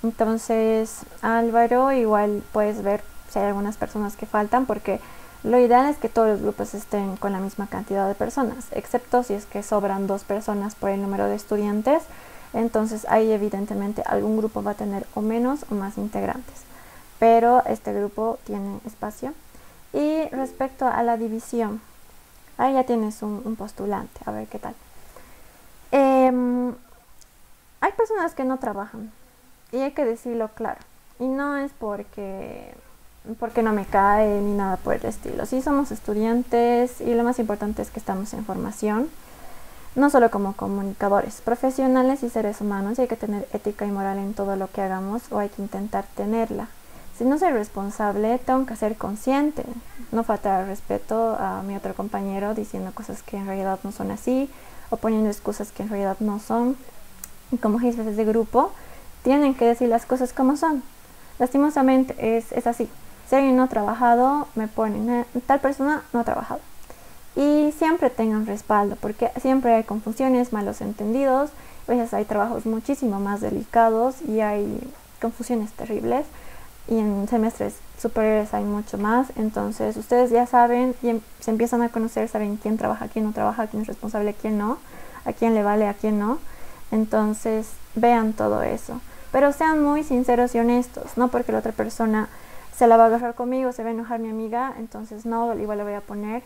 Entonces, Álvaro, igual puedes ver si hay algunas personas que faltan, porque lo ideal es que todos los grupos estén con la misma cantidad de personas, excepto si es que sobran dos personas por el número de estudiantes. Entonces ahí evidentemente algún grupo va a tener o menos o más integrantes. Pero este grupo tiene espacio. Y respecto a la división, ahí ya tienes un, un postulante, a ver qué tal. Em, hay personas que no trabajan y hay que decirlo claro. Y no es porque, porque no me cae ni nada por el estilo. Sí somos estudiantes y lo más importante es que estamos en formación, no solo como comunicadores, profesionales y seres humanos. Y hay que tener ética y moral en todo lo que hagamos o hay que intentar tenerla. si no soy responsable, tengo que ser consciente, no faltar al respeto a mi otro compañero diciendo cosas que en realidad no son así o poniendo excusas que en realidad no son. Y como jefes de grupo, tienen que decir las cosas como son. Lastimosamente es, es así. Si alguien no ha trabajado, me ponen, "Eh, tal persona no ha trabajado. Y siempre tengan respaldo, porque siempre hay confusiones, malos entendidos, a veces hay trabajos muchísimo más delicados y hay confusiones terribles. Y en semestres superiores hay mucho más. Entonces ustedes ya saben y se empiezan a conocer, saben quién trabaja, quién no trabaja, quién es responsable, quién no, a quién le vale, a quién no. Entonces vean todo eso. Pero sean muy sinceros y honestos, no porque la otra persona se la va a agarrar conmigo, se va a enojar mi amiga, entonces no, igual le voy a poner.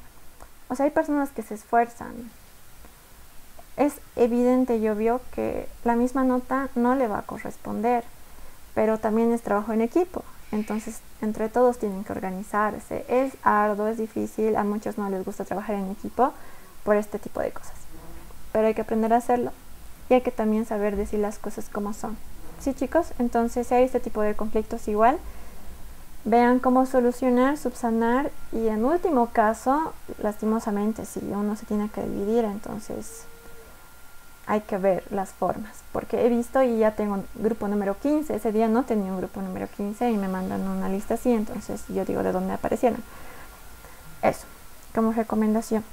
O sea, hay personas que se esfuerzan. Es evidente y obvio que la misma nota no le va a corresponder, pero también es trabajo en equipo. Entonces, entre todos tienen que organizarse. Es arduo, es difícil, a muchos no les gusta trabajar en equipo por este tipo de cosas. Pero hay que aprender a hacerlo y hay que también saber decir las cosas como son. Sí, chicos, entonces si hay este tipo de conflictos igual, vean cómo solucionar, subsanar y en último caso, lastimosamente, si uno se tiene que dividir, entonces hay que ver las formas. Porque he visto y ya tengo un grupo número 15, ese día no tenía un grupo número 15 y me mandan una lista así, entonces yo digo de dónde aparecieron. Eso, como recomendación.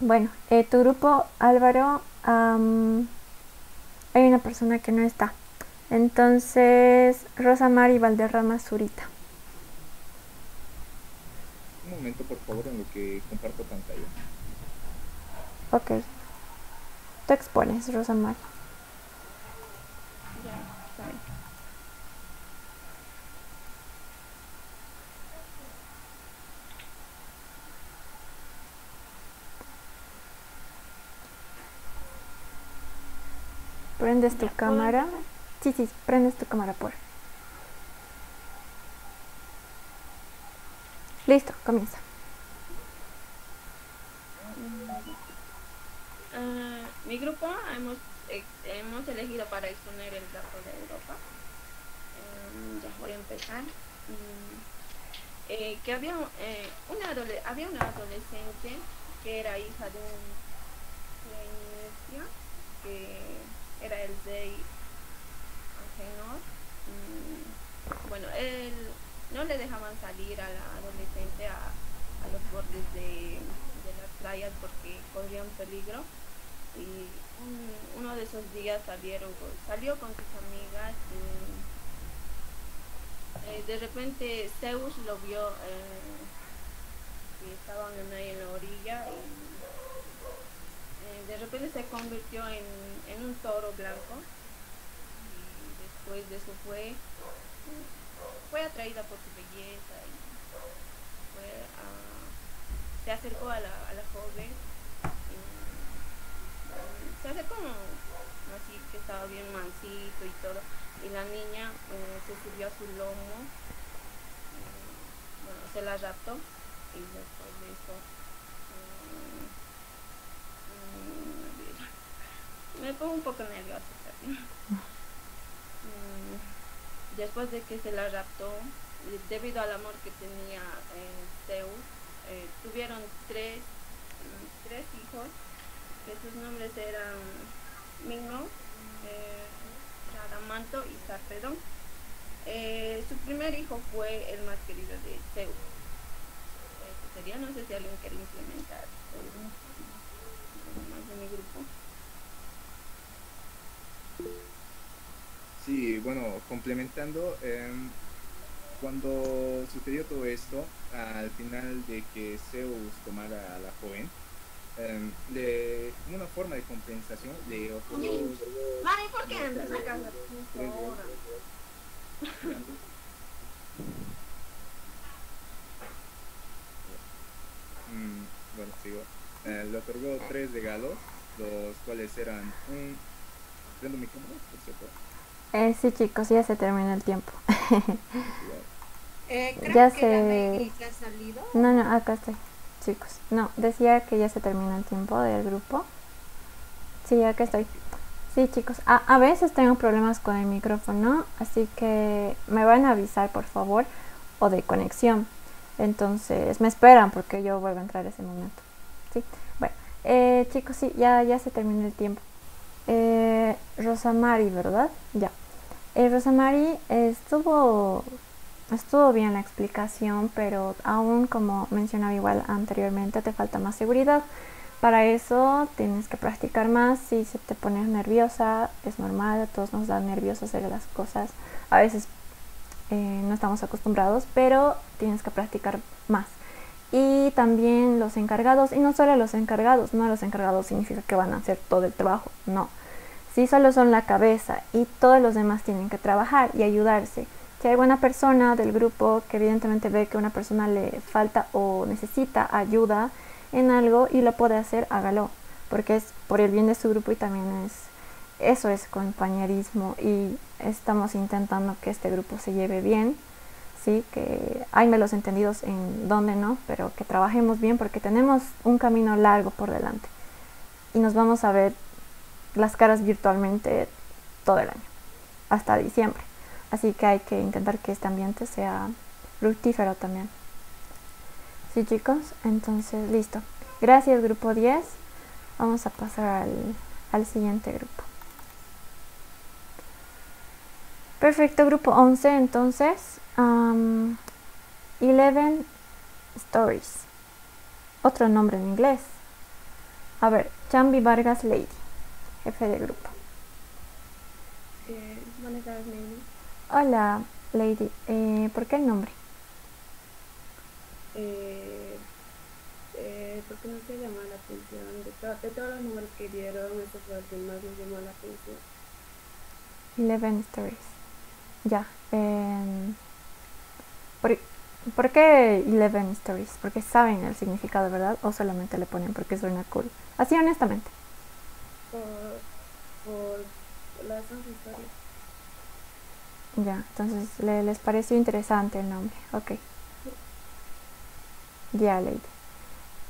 Bueno, eh, tu grupo, Álvaro, am, hay una persona que no está. Entonces, Rosa Mari Valderrama Zurita. Un momento, por favor, en lo que comparto pantalla. Ok. Tú expones, Rosa sorry. ¿Prendes tu cámara? Sí, sí, prendes tu cámara por. Listo, comienza. Ah, mi grupo hemos, ex- hemos elegido para exponer el dato de Europa. Em, ya voy a empezar. Mm, eh, que había, eh, una había una adolescente que era hija de un que era el rey Angenor. Mm, bueno, él no le dejaban salir a la adolescente a, a los bordes de, de las playas porque corrían peligro y un- uno de esos días salieron salió con sus amigas eh, de repente Zeus lo vio eh, y estaban ahí en la orilla y eh, de repente se convirtió en, en un toro blanco y después de eso fue fue atraída por su belleza y fue a- se acercó a la, a la joven se acercó así que estaba bien mansito y todo y la niña eh, se subió a su lomo eh, bueno se la raptó y después de eso mm, mm, me pongo un poco nerviosa también. Mm, después de que se la raptó, debido al amor que tenía eh, Zeus, tuvieron tres, tres hijos, sus nombres eran Migno, eh, y Sarpedón. Eh, su primer hijo fue el más querido de Zeus. Eso sería, no sé si alguien quiere implementar más de mi grupo. Sí, bueno, complementando, em, cuando sucedió todo esto, al final de que Zeus tomara a la joven, le, como una forma de compensación, le otorgó Mari, ¿por qué andas acá? Ahora. Mm, bueno, sigo. Eh, le otorgó tres regalos, los cuales eran un... ¿Prendo mi cámara? Por cierto. Eh, sí, chicos, ya se terminó el tiempo. Eh, creo ya que la se... Salido. No, no, acá estoy, chicos. No, decía que ya se terminó el tiempo del grupo. Sí, acá estoy. Sí, chicos, a, a veces tengo problemas con el micrófono, así que me van a avisar, por favor, o de conexión. Entonces, me esperan porque yo vuelvo a entrar ese momento. Sí, bueno, eh, chicos, sí, ya, ya se terminó el tiempo. Eh, Rosamari, ¿verdad? Ya. Eh, Rosamari estuvo, estuvo bien la explicación, pero aún como mencionaba igual anteriormente, te falta más seguridad. Para eso tienes que practicar más. Si te pones nerviosa, es normal, a todos nos da nervioso hacer las cosas. A veces eh, no estamos acostumbrados, pero tienes que practicar más. Y también los encargados, y no solo los encargados, no los encargados significa que van a hacer todo el trabajo, no. Si solo son la cabeza y todos los demás tienen que trabajar y ayudarse. Si hay alguna persona del grupo que evidentemente ve que una persona le falta o necesita ayuda en algo y lo puede hacer, hágalo, porque es por el bien de su grupo y también es eso es compañerismo y estamos intentando que este grupo se lleve bien, sí, que hay melos entendidos en dónde no, pero que trabajemos bien porque tenemos un camino largo por delante y nos vamos a ver las caras virtualmente todo el año, hasta diciembre. Así que hay que intentar que este ambiente sea fructífero también. Sí, chicos, entonces listo. Gracias, grupo 10. Vamos a pasar al, al siguiente grupo. Perfecto, grupo 11, entonces. Um, 11 Stories. Otro nombre en inglés. A ver, Chambi Vargas Lady, jefe de grupo. Eh, buenas tardes, Lady. Hola, Lady. Eh, ¿Por qué el nombre? Eh, eh, porque no se llamó la atención. De, to- de todos los números que dieron, este fue el que más nos llamó la atención. 11 Stories. Ya. em, ¿por, por qué 11 Stories? Porque saben el significado, ¿verdad? O solamente le ponen porque suena cool. Así honestamente. Por, por las 11 historias. Ya, entonces le- les pareció interesante el nombre. Ok. Ya, Lady.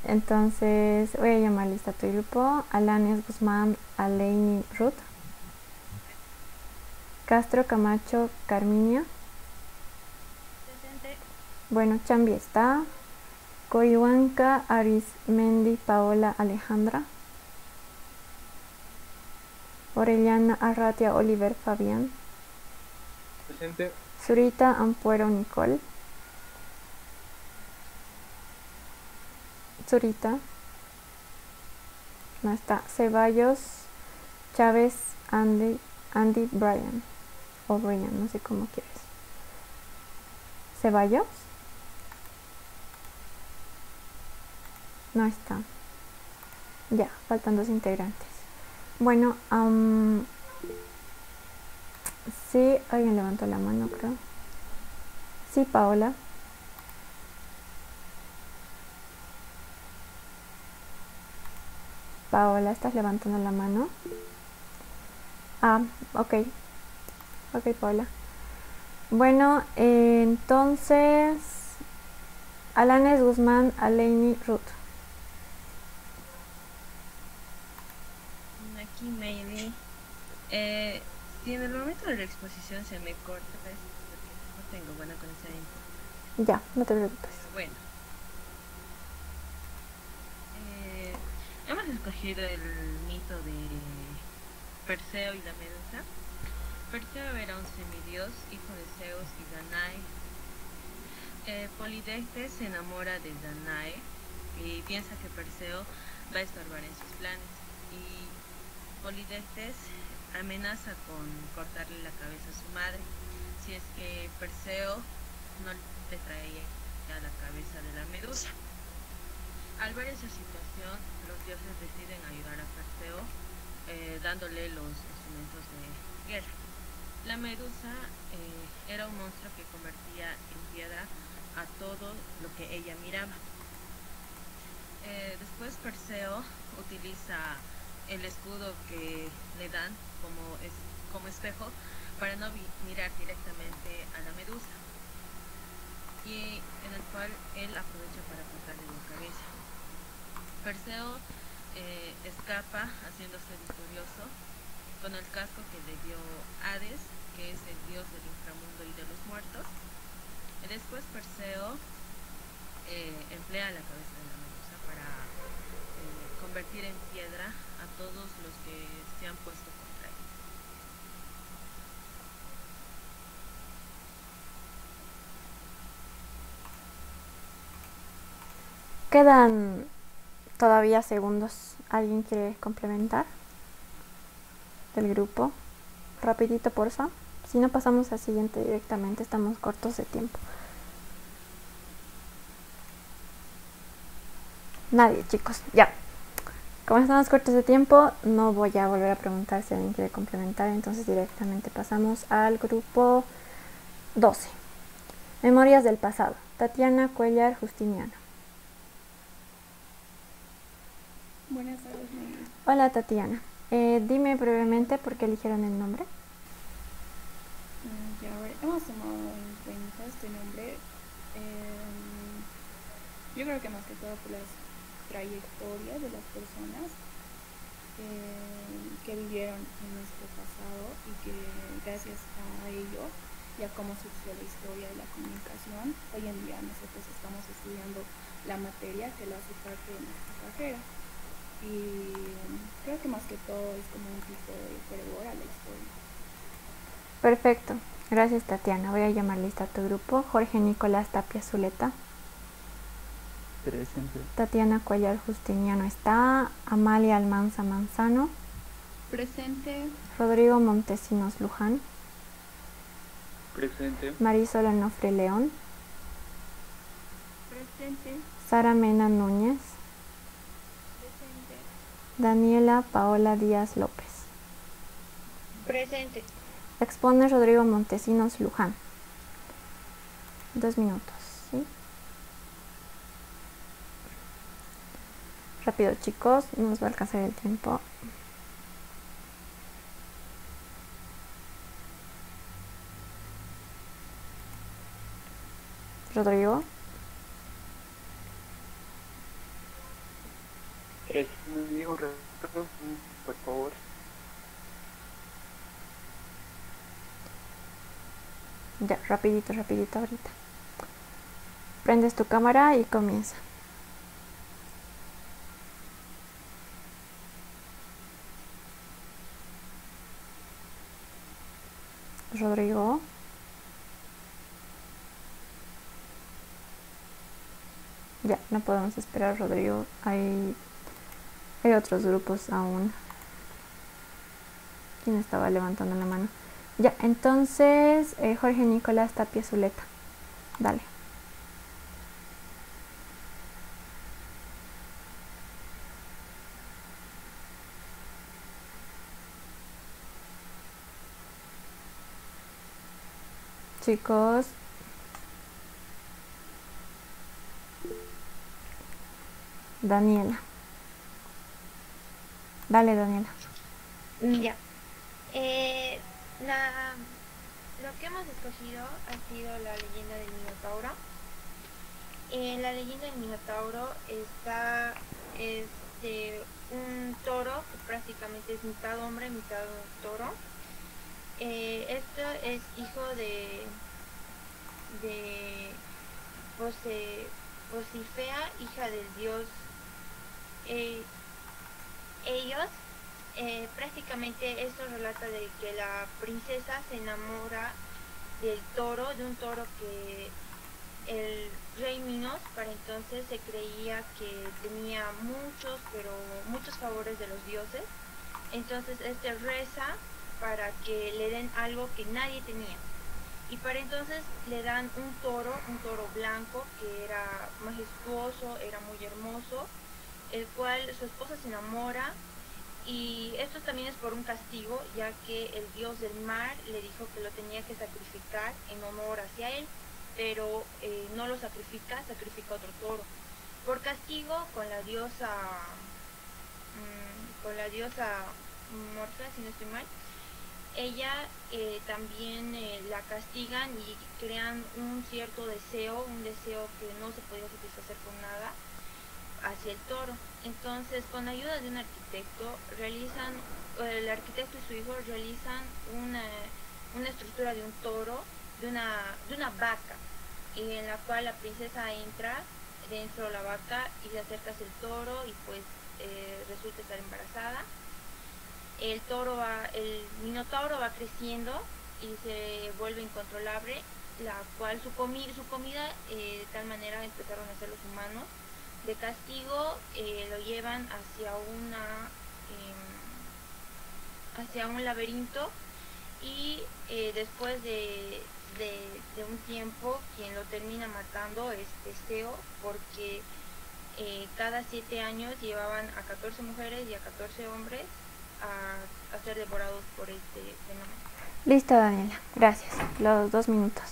Entonces voy a llamar lista a tu grupo. Alanes Guzmán, Aleini Ruth. Castro Camacho, Carminia. Bueno, Chambi está. Coihuanca, Arismendi, Paola, Alejandra. Orellana, Arratia, Oliver, Fabián. Presente. Zurita, Ampuero, Nicole. Zurita. No está. Ceballos, Chávez, Andy, Andy, Brian. O Brian, no sé cómo quieres. Ceballos. No está. Ya, faltan dos integrantes. Bueno, am, sí, alguien levantó la mano, creo. Sí, Paola. Paola, ¿estás levantando la mano? Ah, ok. Ok, Paola. Bueno, entonces... Alanes Guzmán, Aleini Ruth. Aquí Mayday. Eh, si en el momento de la exposición se me corta es porque no tengo buena conexión. Ya, no te preocupes. Bueno. Eh, hemos escogido el mito de Perseo y la Medusa. Perseo era un semidios, hijo de Zeus y Danae. Eh, Polidectes se enamora de Danae y piensa que Perseo va a estorbar en sus planes. Y Polidectes amenaza con cortarle la cabeza a su madre si es que Perseo no le traía a la cabeza de la medusa. Al ver esa situación, los dioses deciden ayudar a Perseo eh, dándole los instrumentos de guerra. La medusa eh, era un monstruo que convertía en piedra a todo lo que ella miraba. Eh, después Perseo utiliza el escudo que le dan como, es, como espejo para no mirar directamente a la medusa y en el cual él aprovecha para cortarle la cabeza. Perseo eh, escapa haciéndose victorioso con el casco que le dio Hades, que es el dios del inframundo y de los muertos. Y después Perseo eh, emplea la cabeza de la medusa para eh, convertir en piedra a todos los que se han puesto contra él. Quedan todavía segundos. ¿Alguien quiere complementar? Del grupo. Rapidito, porfa. Si no pasamos al siguiente directamente, estamos cortos de tiempo. Nadie, chicos. Ya. Como estamos cortos de tiempo, no voy a volver a preguntar si alguien quiere complementar. Entonces directamente pasamos al grupo 12. Memorias del pasado. Tatiana Cuellar Justiniano. Buenas tardes. Hola Tatiana. Eh, dime brevemente por qué eligieron el nombre. Mm, Ya, hemos tomado en cuenta este nombre. em, yo creo que más que todo por las trayectorias de las personas em, que vivieron en nuestro pasado y que gracias a ello y a cómo surgió la historia de la comunicación, hoy en día nosotros estamos estudiando la materia que lo hace parte de nuestra carrera. Y creo que más que todo es como un tipo de fervor a la historia. Perfecto. Gracias Tatiana. Voy a llamar lista a tu grupo. Jorge Nicolás Tapia Zuleta. Presente. Tatiana Cuellar Justiniano está. Amalia Almanza Manzano. Presente. Rodrigo Montesinos Luján. Presente. Marisol Onofre León. Presente. Sara Mena Núñez. Daniela Paola Díaz López. Presente. Expone Rodrigo Montesinos Luján. Dos minutos, ¿sí? Rápido, chicos, no nos va a alcanzar el tiempo. Rodrigo, Es un reto, por favor. ya, rapidito, rapidito ahorita. Prendes tu cámara y comienza. Rodrigo. Ya, no podemos esperar, Rodrigo. Hay, hay otros grupos aún. ¿Quién estaba levantando la mano? Ya, entonces eh, Jorge Nicolás Tapia Zuleta. Dale. Chicos. Daniela. Dale, Daniela. Ya. Eh, lo que hemos escogido ha sido la leyenda del Minotauro. En la leyenda del Minotauro está este, un toro que prácticamente es mitad hombre, mitad toro. Eh, esto es hijo de, de Posifea, hija del dios. Ellos eh, prácticamente esto relata de que la princesa se enamora del toro, de un toro que el rey Minos para entonces se creía que tenía muchos, pero muchos favores de los dioses. Entonces este reza para que le den algo que nadie tenía. Y para entonces le dan un toro, un toro blanco que era majestuoso, era muy hermoso, el cual su esposa se enamora y esto también es por un castigo, ya que el dios del mar le dijo que lo tenía que sacrificar en honor hacia él, pero eh, no lo sacrifica, sacrifica otro toro. Por castigo, con la diosa, mm, con la diosa Morfea, si no estoy mal, ella eh, también eh, la castigan y crean un cierto deseo, un deseo que no se podía satisfacer con nada hacia el toro. Entonces, con ayuda de un arquitecto, realizan el arquitecto y su hijo realizan una, una estructura de un toro, de una, de una vaca, y en la cual la princesa entra dentro de la vaca y se acerca hacia el toro y pues eh, resulta estar embarazada. El toro va, el minotauro va creciendo y se vuelve incontrolable, la cual su, comi su comida eh, de tal manera empezaron a ser los humanos. De castigo eh, lo llevan hacia una em, hacia un laberinto y eh, después de, de, un tiempo quien lo termina matando es Teseo porque eh, cada siete años llevaban a 14 mujeres y a 14 hombres a, a ser devorados por este fenómeno. Listo, Daniela. Gracias. Los dos minutos.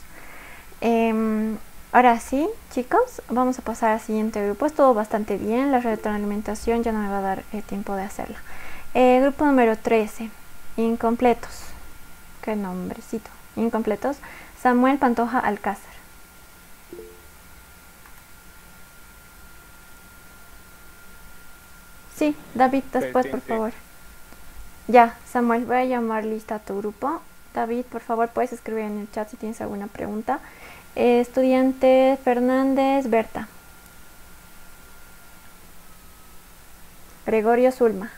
Ahora sí, chicos, vamos a pasar al siguiente grupo. Estuvo bastante bien. La retroalimentación ya no me va a dar eh, tiempo de hacerla. Eh, grupo número 13. Incompletos. Qué nombrecito. Incompletos. Samuel Pantoja Alcázar. Sí, David, después, por favor. Ya, Samuel, voy a llamar lista a tu grupo. David, por favor, puedes escribir en el chat si tienes alguna pregunta. Estudiante Fernández Berta. Gregorio Zulma.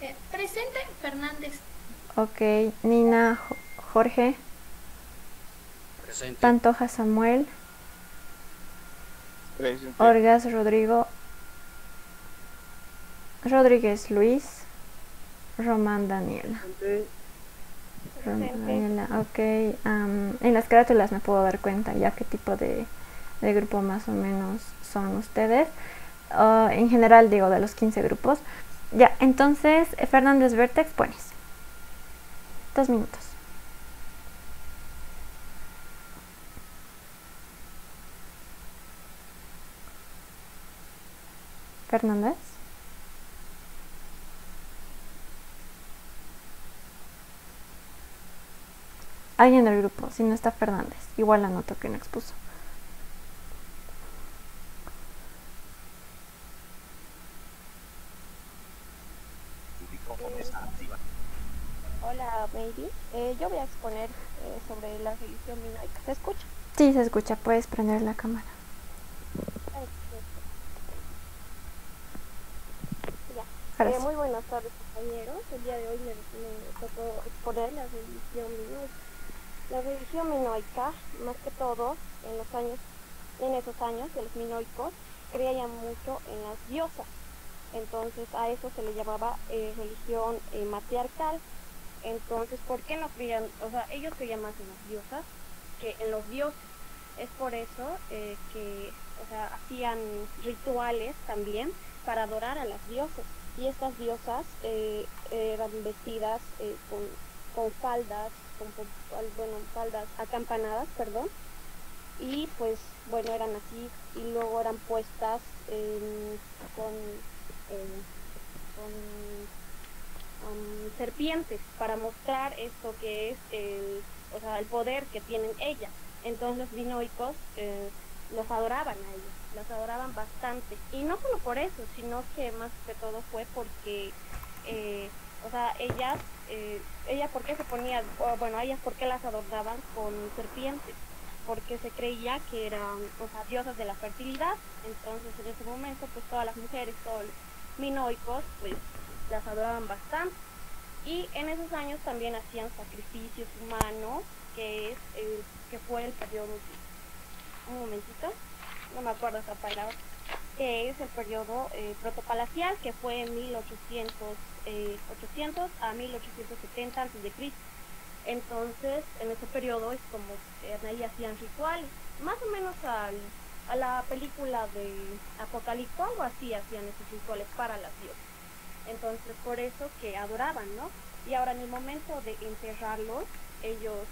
Eh, presente Fernández. Ok, Nina Jo- Jorge. Presente. Pantoja Samuel. Presente. Orgas Rodrigo. Rodríguez Luis. Román Daniela. Román Daniela, ok. en las carátulas me puedo dar cuenta ya qué tipo de, de grupo más o menos son ustedes. Ah, en general digo de los 15 grupos. Ya, entonces Fernández Vertex pones. Dos minutos. Fernández. Alguien del grupo, si no está Fernández. Igual la anoto que no expuso. Hola, Baby. Eh, yo voy a exponer eh, sobre la religión minoica. ¿Se escucha? Sí, se escucha, puedes prender la cámara. Ya. Eh, muy buenas tardes, compañeros. El día de hoy me, me tocó exponer la religión minoica. La religión minoica, más que todo, en los años, en esos años los minoicos, creían mucho en las diosas. Entonces a eso se le llamaba eh, religión eh, matriarcal. Entonces, ¿por qué no creían? O sea, ellos creían más en las diosas que en los dioses. Es por eso eh, que, o sea, hacían rituales también para adorar a las diosas. Y estas diosas eran vestidas con, con faldas, con, bueno, faldas acampanadas, perdón. Y pues, bueno, eran así. Y luego eran puestas en- con, con serpientes para mostrar esto que es el, o sea, el poder que tienen ellas. Entonces los minoicos eh, los adoraban a ellos, los adoraban bastante. Y no solo por eso, sino que más que todo fue porque, eh, o sea, ellas, eh, ellas por qué se ponían, bueno, ellas por qué las adornaban con serpientes, porque se creía que eran, o sea, diosas de la fertilidad. Entonces en ese momento, pues todas las mujeres, todos los minoicos, pues las adoraban bastante. Y en esos años también hacían sacrificios humanos, que es el, que fue el periodo, un momentito, no me acuerdo esa palabra, que es el periodo eh, protopalacial, que fue en 1800, eh, 800 a 1870 antes de Cristo. Entonces, en ese periodo es como ahí hacían rituales, más o menos al, a la película de Apocalipto, algo así hacían esos rituales para las diosas. Entonces, por eso que adoraban, ¿no? Y ahora en el momento de enterrarlos, ellos,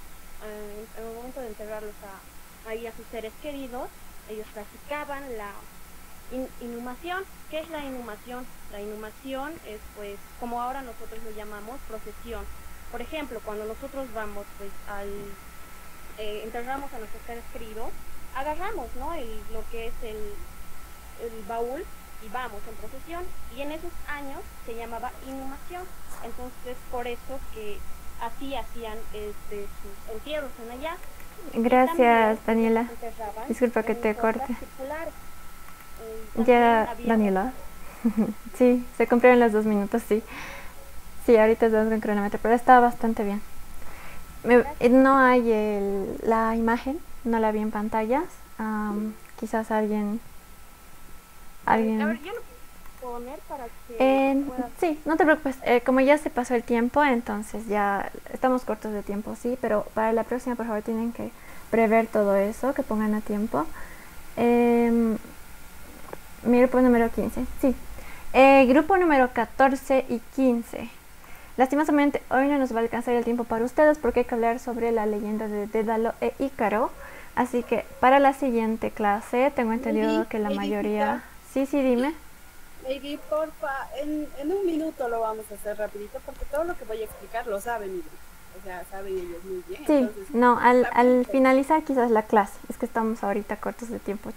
eh, en el momento de enterrarlos ahí a sus seres queridos, ellos practicaban la in- inhumación. ¿Qué es la inhumación? La inhumación es, pues, como ahora nosotros lo llamamos, procesión. Por ejemplo, cuando nosotros vamos, pues, al, eh, enterramos a nuestros seres queridos, agarramos, ¿no? El, lo que es el, el baúl y vamos en procesión y en esos años se llamaba inhumación. Entonces por eso que así hacían este, sus entierros en allá. Gracias, Daniela. Disculpa que te corte. circulares. Ya, Daniela. sí, se cumplieron los dos minutos, sí. Sí, ahorita estamos con cronómetro, pero está bastante bien. Me- eh, no hay el- la imagen, no la vi en pantallas. am, quizás alguien... A alguien ver, yo lo puedo poner para que sí, no te preocupes. eh, como ya se pasó el tiempo, entonces ya estamos cortos de tiempo, sí, pero para la próxima, por favor, tienen que prever todo eso, que pongan a tiempo. Em, mi grupo número 15, sí. Eh, grupo número 14 y 15. Lastimosamente, hoy no nos va a alcanzar el tiempo para ustedes porque hay que hablar sobre la leyenda de Dédalo e Ícaro. Así que para la siguiente clase, tengo entendido que la mayoría... Sí, sí, dime. Lady, porfa, en, en un minuto lo vamos a hacer rapidito porque todo lo que voy a explicar lo sabe mi grupo. O sea, saben ellos muy bien. Sí, entonces, no, al, al finalizar quizás la clase, es que estamos ahorita cortos de tiempo.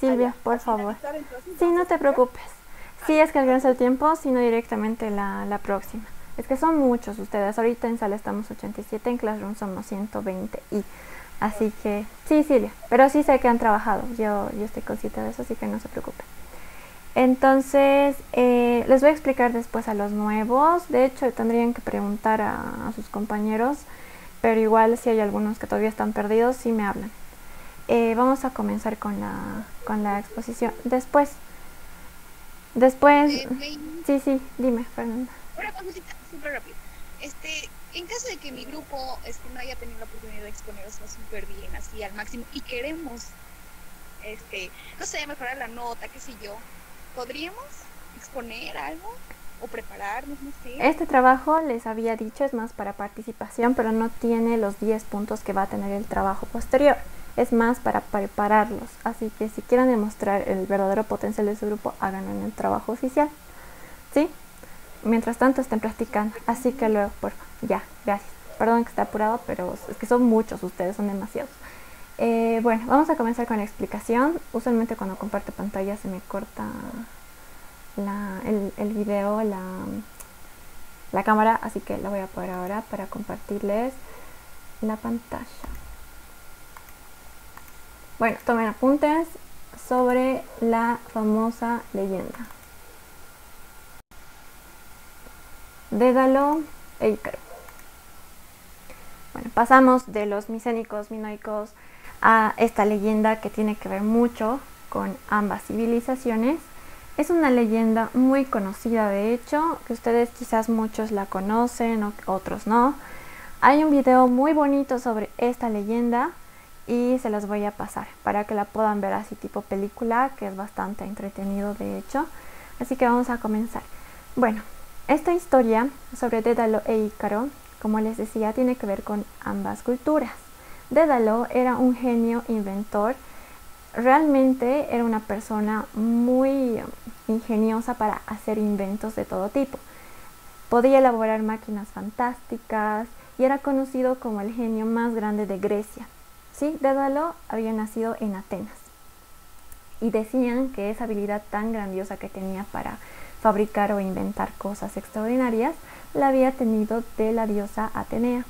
Silvia, por favor. Sí, no te preocupes. Sí, es que alcanza el tiempo, sino directamente la, la próxima. Es que son muchos ustedes. Ahorita en sala estamos 87, en Classroom somos 120 y así que sí, Silvia, pero sí sé que han trabajado. Yo, yo estoy consciente de eso, así que no se preocupen. Entonces, eh, les voy a explicar después a los nuevos. De hecho, tendrían que preguntar a, a sus compañeros, pero igual si hay algunos que todavía están perdidos, sí me hablan. Eh, vamos a comenzar con la, con la exposición. Después, después, Eh, sí, sí, dime, Fernanda. Una cosita súper rápido. Este, en caso de que mi grupo este, no haya tenido la oportunidad de exponerse súper bien, así al máximo, y queremos, este, no sé, mejorar la nota, qué sé yo, ¿podríamos exponer algo? ¿O prepararnos? No sé. Este trabajo, les había dicho, es más para participación, pero no tiene los 10 puntos que va a tener el trabajo posterior. Es más para prepararlos. Así que si quieren demostrar el verdadero potencial de su grupo, háganlo en el trabajo oficial. ¿Sí? Mientras tanto, estén practicando. Así que luego, por favor. Ya, gracias. Perdón que esté apurado, pero es que son muchos ustedes, son demasiados. Eh, bueno, vamos a comenzar con la explicación. Usualmente cuando comparto pantalla se me corta el video, la, la cámara, así que la voy a poner ahora para compartirles la pantalla. Bueno, tomen apuntes sobre la famosa leyenda. Dédalo e. Bueno, pasamos de los micénicos minoicos a esta leyenda que tiene que ver mucho con ambas civilizaciones. Es una leyenda muy conocida, de hecho, que ustedes quizás muchos la conocen, otros no. Hay un video muy bonito sobre esta leyenda y se los voy a pasar para que la puedan ver así tipo película, que es bastante entretenido de hecho. Así que vamos a comenzar. Bueno, esta historia sobre Dédalo e Ícaro, como les decía, tiene que ver con ambas culturas. Dédalo era un genio inventor realmente era una persona muy ingeniosa para hacer inventos de todo tipo. Podía elaborar máquinas fantásticas y era conocido como el genio más grande de Grecia. Sí, Dédalo había nacido en Atenas y decían que esa habilidad tan grandiosa que tenía para fabricar o inventar cosas extraordinarias la había tenido de la diosa Atenea.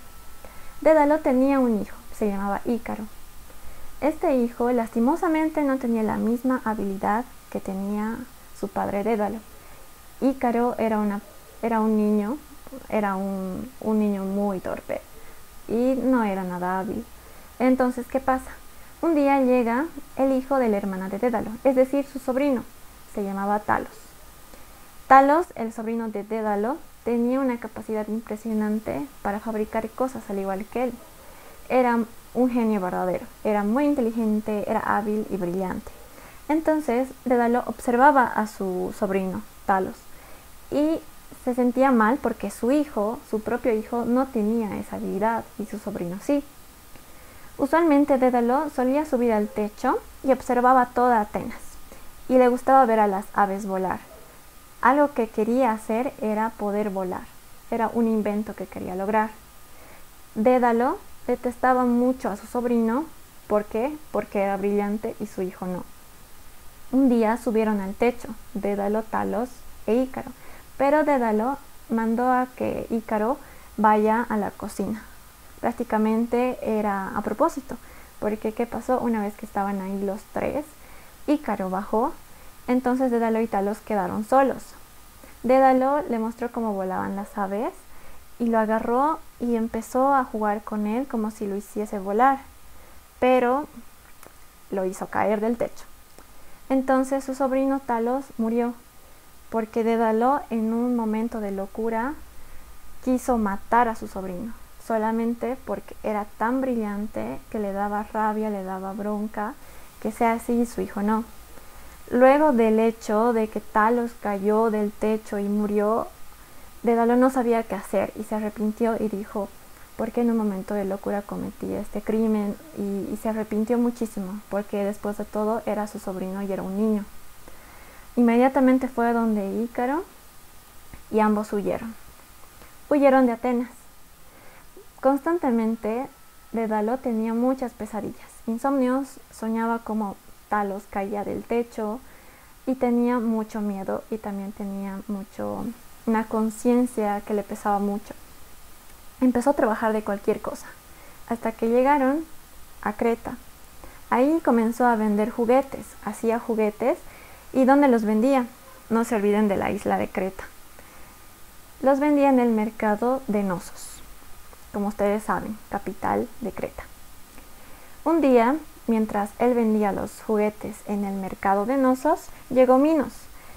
Dédalo tenía un hijo, se llamaba Ícaro. Este hijo lastimosamente no tenía la misma habilidad que tenía su padre Dédalo. Ícaro era, un niño, era un, un niño muy torpe y no era nada hábil. Entonces, ¿qué pasa? Un día llega el hijo de la hermana de Dédalo, es decir, su sobrino, se llamaba Talos. Talos, el sobrino de Dédalo, tenía una capacidad impresionante para fabricar cosas al igual que él. Era un genio verdadero, era muy inteligente, era hábil y brillante. Entonces, Dédalo observaba a su sobrino, Talos, y se sentía mal porque su hijo, su propio hijo, no tenía esa habilidad y su sobrino sí. Usualmente Dédalo solía subir al techo y observaba toda Atenas, y le gustaba ver a las aves volar. Algo que quería hacer era poder volar, era un invento que quería lograr. Dédalo detestaba mucho a su sobrino, ¿por qué? Porque era brillante y su hijo no. Un día subieron al techo, Dédalo, Talos e Ícaro, pero Dédalo mandó a que Ícaro vaya a la cocina. Prácticamente era a propósito, porque ¿qué pasó? Una vez que estaban ahí los tres, Ícaro bajó, entonces Dédalo y Talos quedaron solos. Dédalo le mostró cómo volaban las aves y lo agarró y empezó a jugar con él como si lo hiciese volar, pero lo hizo caer del techo. Entonces su sobrino Talos murió porque Dédalo en un momento de locura quiso matar a su sobrino, solamente porque era tan brillante que le daba rabia, le daba bronca, que sea así y su hijo no. Luego del hecho de que Talos cayó del techo y murió, Dédalo no sabía qué hacer y se arrepintió y dijo, ¿por qué en un momento de locura cometí este crimen? Y, y se arrepintió muchísimo, porque después de todo era su sobrino y era un niño. Inmediatamente fue donde Ícaro y ambos huyeron. Huyeron de Atenas. Constantemente, Dédalo tenía muchas pesadillas, insomnios, soñaba como Talos caía del techo y tenía mucho miedo y también tenía mucho una conciencia que le pesaba mucho. Empezó a trabajar de cualquier cosa, hasta que llegaron a Creta. Ahí comenzó a vender juguetes, hacía juguetes y ¿dónde los vendía? No se olviden de la isla de Creta. Los vendía en el mercado de Nosos, como ustedes saben, capital de Creta. Un día, mientras él vendía los juguetes en el mercado de Nosos, llegó Minos.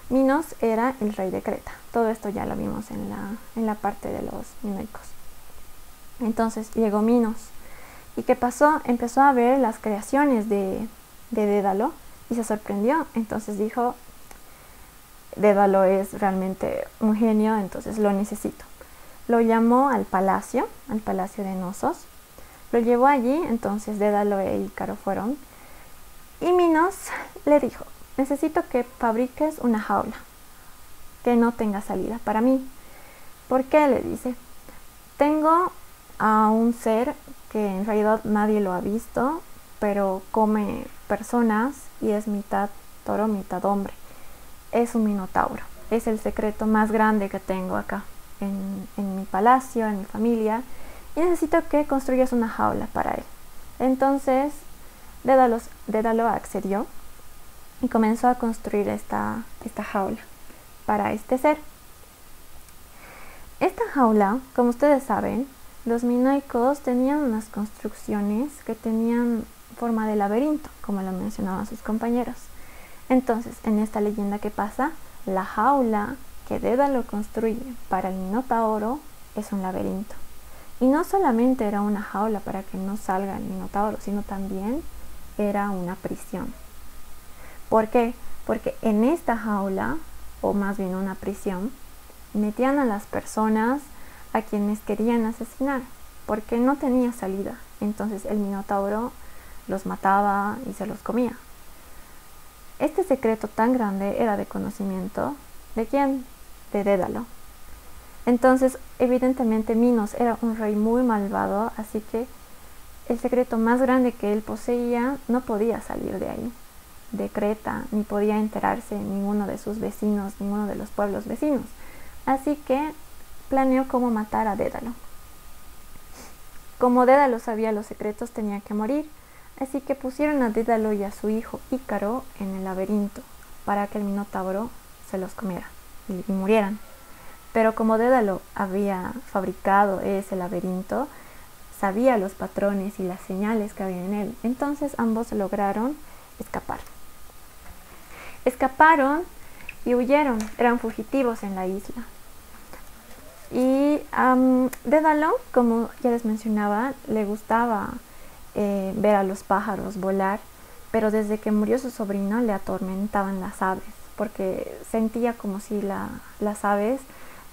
Minos era el rey de Creta. Todo esto ya lo vimos en la, en la parte de los minoicos. Entonces llegó Minos. ¿Y qué pasó? Empezó a ver las creaciones de, de Dédalo y se sorprendió. Entonces dijo, Dédalo es realmente un genio, entonces lo necesito. Lo llamó al palacio, al palacio de Nosos. Lo llevó allí, entonces Dédalo e Ícaro fueron. Y Minos le dijo, necesito que fabriques una jaula que no tenga salida para mí. ¿Por qué? Le dice, tengo a un ser que en realidad nadie lo ha visto, pero come personas y es mitad toro, mitad hombre. Es un minotauro. Es el secreto más grande que tengo acá en, mi palacio, en mi familia. Y necesito que construyas una jaula para él. Entonces, Dédalo accedió y comenzó a construir esta, esta jaula para este ser. Esta jaula, como ustedes saben, los minoicos tenían unas construcciones que tenían forma de laberinto, como lo mencionaban sus compañeros. Entonces, en esta leyenda que pasa, la jaula que Dédalo construye para el Minotauro es un laberinto. Y no solamente era una jaula para que no salga el Minotauro, sino también era una prisión. ¿Por qué? Porque en esta jaula, o más bien una prisión, metían a las personas a quienes querían asesinar, porque no tenía salida. Entonces el Minotauro los mataba y se los comía. Este secreto tan grande era de conocimiento de quién? De Dédalo. Entonces, evidentemente Minos era un rey muy malvado, así que el secreto más grande que él poseía no podía salir de ahí, de Creta, ni podía enterarse ninguno de sus vecinos, ninguno de los pueblos vecinos. Así que planeó cómo matar a Dédalo. Como Dédalo sabía los secretos, tenía que morir, así que pusieron a Dédalo y a su hijo Ícaro en el laberinto para que el Minotauro se los comiera y, murieran. Pero como Dédalo había fabricado ese laberinto, sabía los patrones y las señales que había en él, entonces ambos lograron escapar. Escaparon y huyeron, eran fugitivos en la isla. Y Dédalo, como ya les mencionaba, le gustaba eh, ver a los pájaros volar, pero desde que murió su sobrino le atormentaban las aves, porque sentía como si la, las aves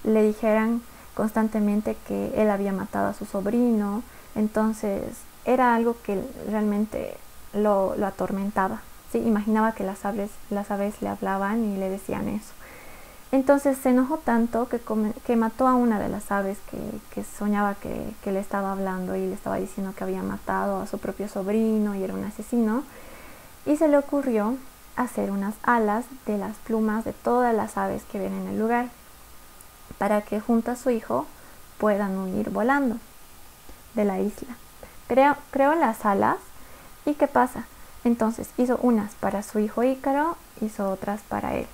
le dijeran constantemente que él había matado a su sobrino, entonces era algo que realmente lo, atormentaba. ¿sí? Imaginaba que las aves, las aves le hablaban y le decían eso. Entonces se enojó tanto que, que mató a una de las aves que, que soñaba que, que, le estaba hablando y le estaba diciendo que había matado a su propio sobrino y era un asesino. Y se le ocurrió hacer unas alas de las plumas de todas las aves que ven en el lugar, para que junto a su hijo puedan huir volando de la isla. Creó, creó las alas y ¿qué pasa? Entonces hizo unas para su hijo Ícaro, hizo otras para él.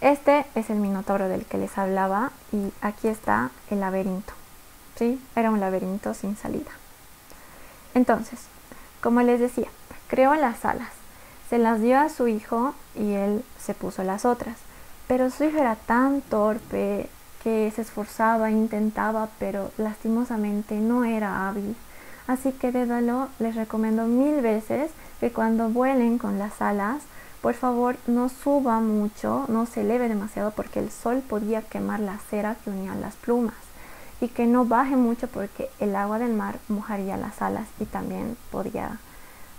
Este es el minotauro del que les hablaba y aquí está el laberinto. ¿Sí? Era un laberinto sin salida. Entonces, como les decía, creó las alas, se las dio a su hijo y él se puso las otras. Pero su hijo era tan torpe que se esforzaba, intentaba, pero lastimosamente no era hábil. Así que Dédalo les recomiendo mil veces que cuando vuelen con las alas, por favor no suba mucho, no se eleve demasiado porque el sol podía quemar la cera que unía las plumas y que no baje mucho porque el agua del mar mojaría las alas y también podía,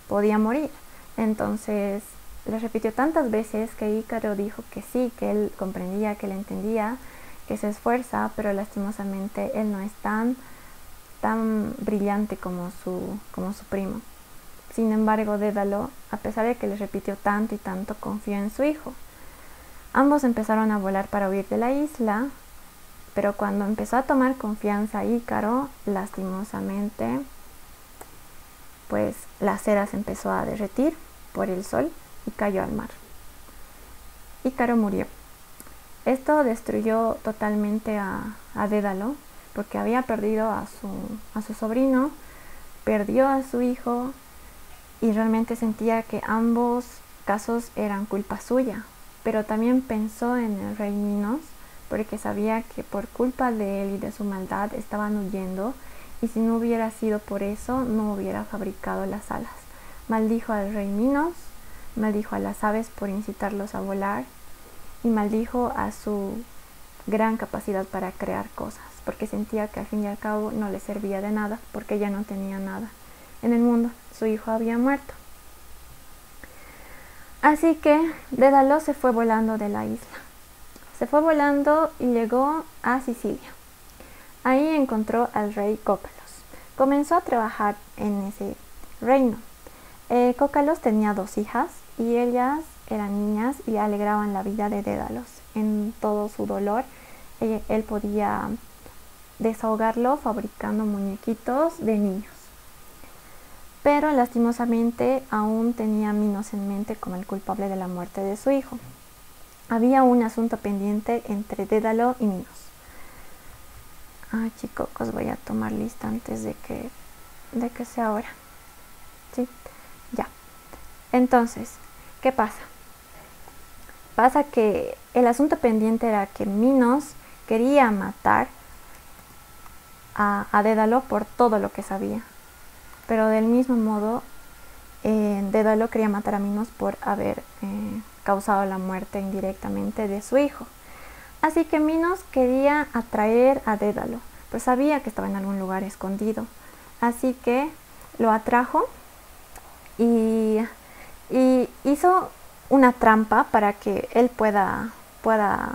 podía morir. Entonces le repitió tantas veces que Ícaro dijo que sí, que él comprendía, que él entendía, que se esfuerza, pero lastimosamente él no es tan, tan brillante como su, como su primo. Sin embargo, Dédalo, a pesar de que le repitió tanto y tanto, confió en su hijo. Ambos empezaron a volar para huir de la isla, pero cuando empezó a tomar confianza Ícaro, lastimosamente, pues la cera se empezó a derretir por el sol y cayó al mar. Ícaro murió. Esto destruyó totalmente a, Dédalo, porque había perdido a su, a su sobrino, perdió a su hijo y realmente sentía que ambos casos eran culpa suya, pero también pensó en el rey Minos porque sabía que por culpa de él y de su maldad estaban huyendo y si no hubiera sido por eso no hubiera fabricado las alas. Maldijo al rey Minos, maldijo a las aves por incitarlos a volar y maldijo a su gran capacidad para crear cosas, porque sentía que al fin y al cabo no le servía de nada, porque ya no tenía nada en el mundo, su hijo había muerto. Así que Dédalo se fue volando de la isla. Se fue volando y llegó a Sicilia. Ahí encontró al rey Cócalos. Comenzó a trabajar en ese reino. Eh, Cócalos tenía dos hijas y ellas eran niñas y alegraban la vida de Dédalos. En todo su dolor, él, él podía desahogarlo fabricando muñequitos de niños. Pero lastimosamente aún tenía Minos en mente como el culpable de la muerte de su hijo. Había un asunto pendiente entre Dédalo y Minos. Ay, chicos, voy a tomar lista antes de que, de que sea hora. Sí, ya. Entonces, ¿qué pasa? Pasa que el asunto pendiente era que Minos quería matar a, a Dédalo por todo lo que sabía. Pero del mismo modo, eh, Dédalo quería matar a Minos por haber eh, causado la muerte indirectamente de su hijo. Así que Minos quería atraer a Dédalo, pues sabía que estaba en algún lugar escondido. Así que lo atrajo y, hizo una trampa para que él pueda, pueda,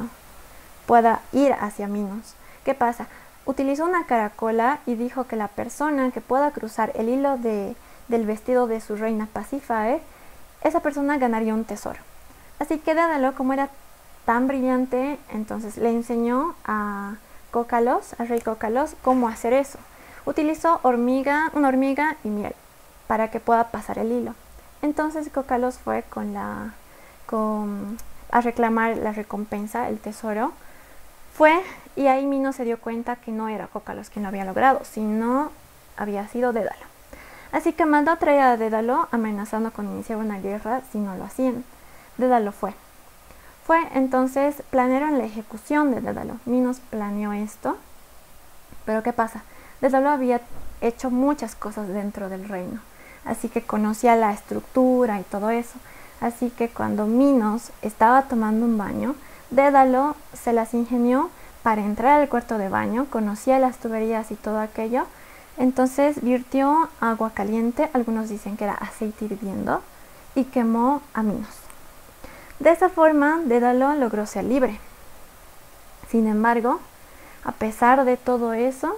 pueda ir hacia Minos. ¿Qué pasa? Utilizó una caracola y dijo que la persona que pueda cruzar el hilo de, del vestido de su reina Pasífae, esa persona ganaría un tesoro. Así que Dédalo, como era tan brillante, entonces le enseñó a Cócalos, al rey Cócalos, cómo hacer eso. Utilizó hormiga, una hormiga y miel para que pueda pasar el hilo. Entonces Cócalos fue con la, con, a reclamar la recompensa, el tesoro. Fue y ahí Mino se dio cuenta que no era Cócalos quien lo había logrado, sino había sido Dédalo. Así que mandó a traer a Dédalo amenazando con iniciar una guerra si no lo hacían. Dédalo fue. Fue entonces, planearon la ejecución de Dédalo. Minos planeó esto. Pero ¿qué pasa? Dédalo había hecho muchas cosas dentro del reino. Así que conocía la estructura y todo eso. Así que cuando Minos estaba tomando un baño, Dédalo se las ingenió para entrar al cuarto de baño, conocía las tuberías y todo aquello. Entonces virtió agua caliente, algunos dicen que era aceite hirviendo, y quemó a Minos. De esa forma, Dédalo logró ser libre. Sin embargo, a pesar de todo eso,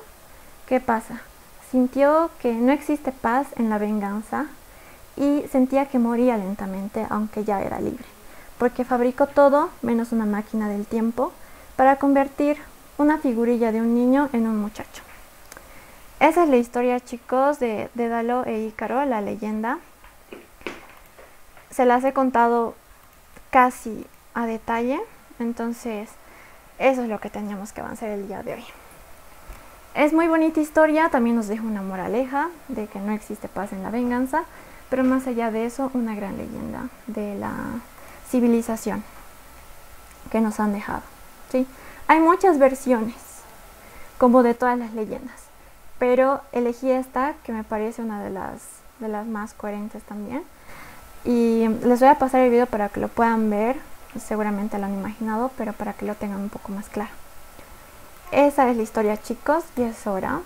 ¿qué pasa? Sintió que no existe paz en la venganza y sentía que moría lentamente, aunque ya era libre, porque fabricó todo menos una máquina del tiempo para convertir una figurilla de un niño en un muchacho. Esa es la historia, chicos, de Dédalo e Ícaro, la leyenda. Se las he contado casi a detalle, entonces eso es lo que teníamos que avanzar el día de hoy. Es muy bonita historia, también nos deja una moraleja de que no existe paz en la venganza, pero más allá de eso, una gran leyenda de la civilización que nos han dejado. ¿sí? Hay muchas versiones, como de todas las leyendas, pero elegí esta que me parece una de las, de las más coherentes también. Y les voy a pasar el video para que lo puedan ver, seguramente lo han imaginado, pero para que lo tengan un poco más claro. Esa es la historia chicos, y es hora.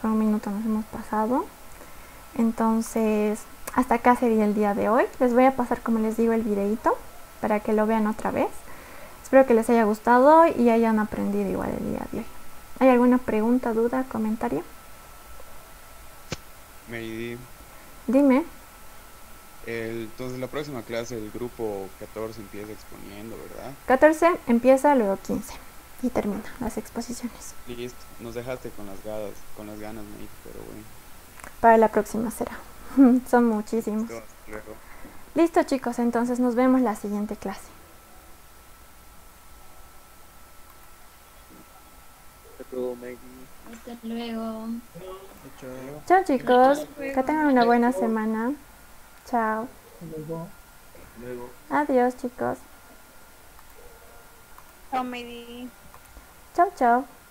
Con un minuto nos hemos pasado. Entonces, hasta acá sería el día de hoy. Les voy a pasar, como les digo, el videito para que lo vean otra vez. Espero que les haya gustado y hayan aprendido igual el día de hoy. ¿Hay alguna pregunta, duda, comentario? Mary, Dime. El- entonces la próxima clase el grupo 14 empieza exponiendo, ¿verdad? 14 empieza, luego 15 y termina las exposiciones. Listo, nos dejaste con las ganas, con las ganas, Mary, pero bueno. Para la próxima será. Son muchísimos. Luego. Listo chicos, entonces nos vemos la siguiente clase. Hasta luego, Maggie. Hasta luego. Chao chicos, que tengan una buena semana. Chao. Luego. Adiós chicos. Chao, Mary. Chao, chao.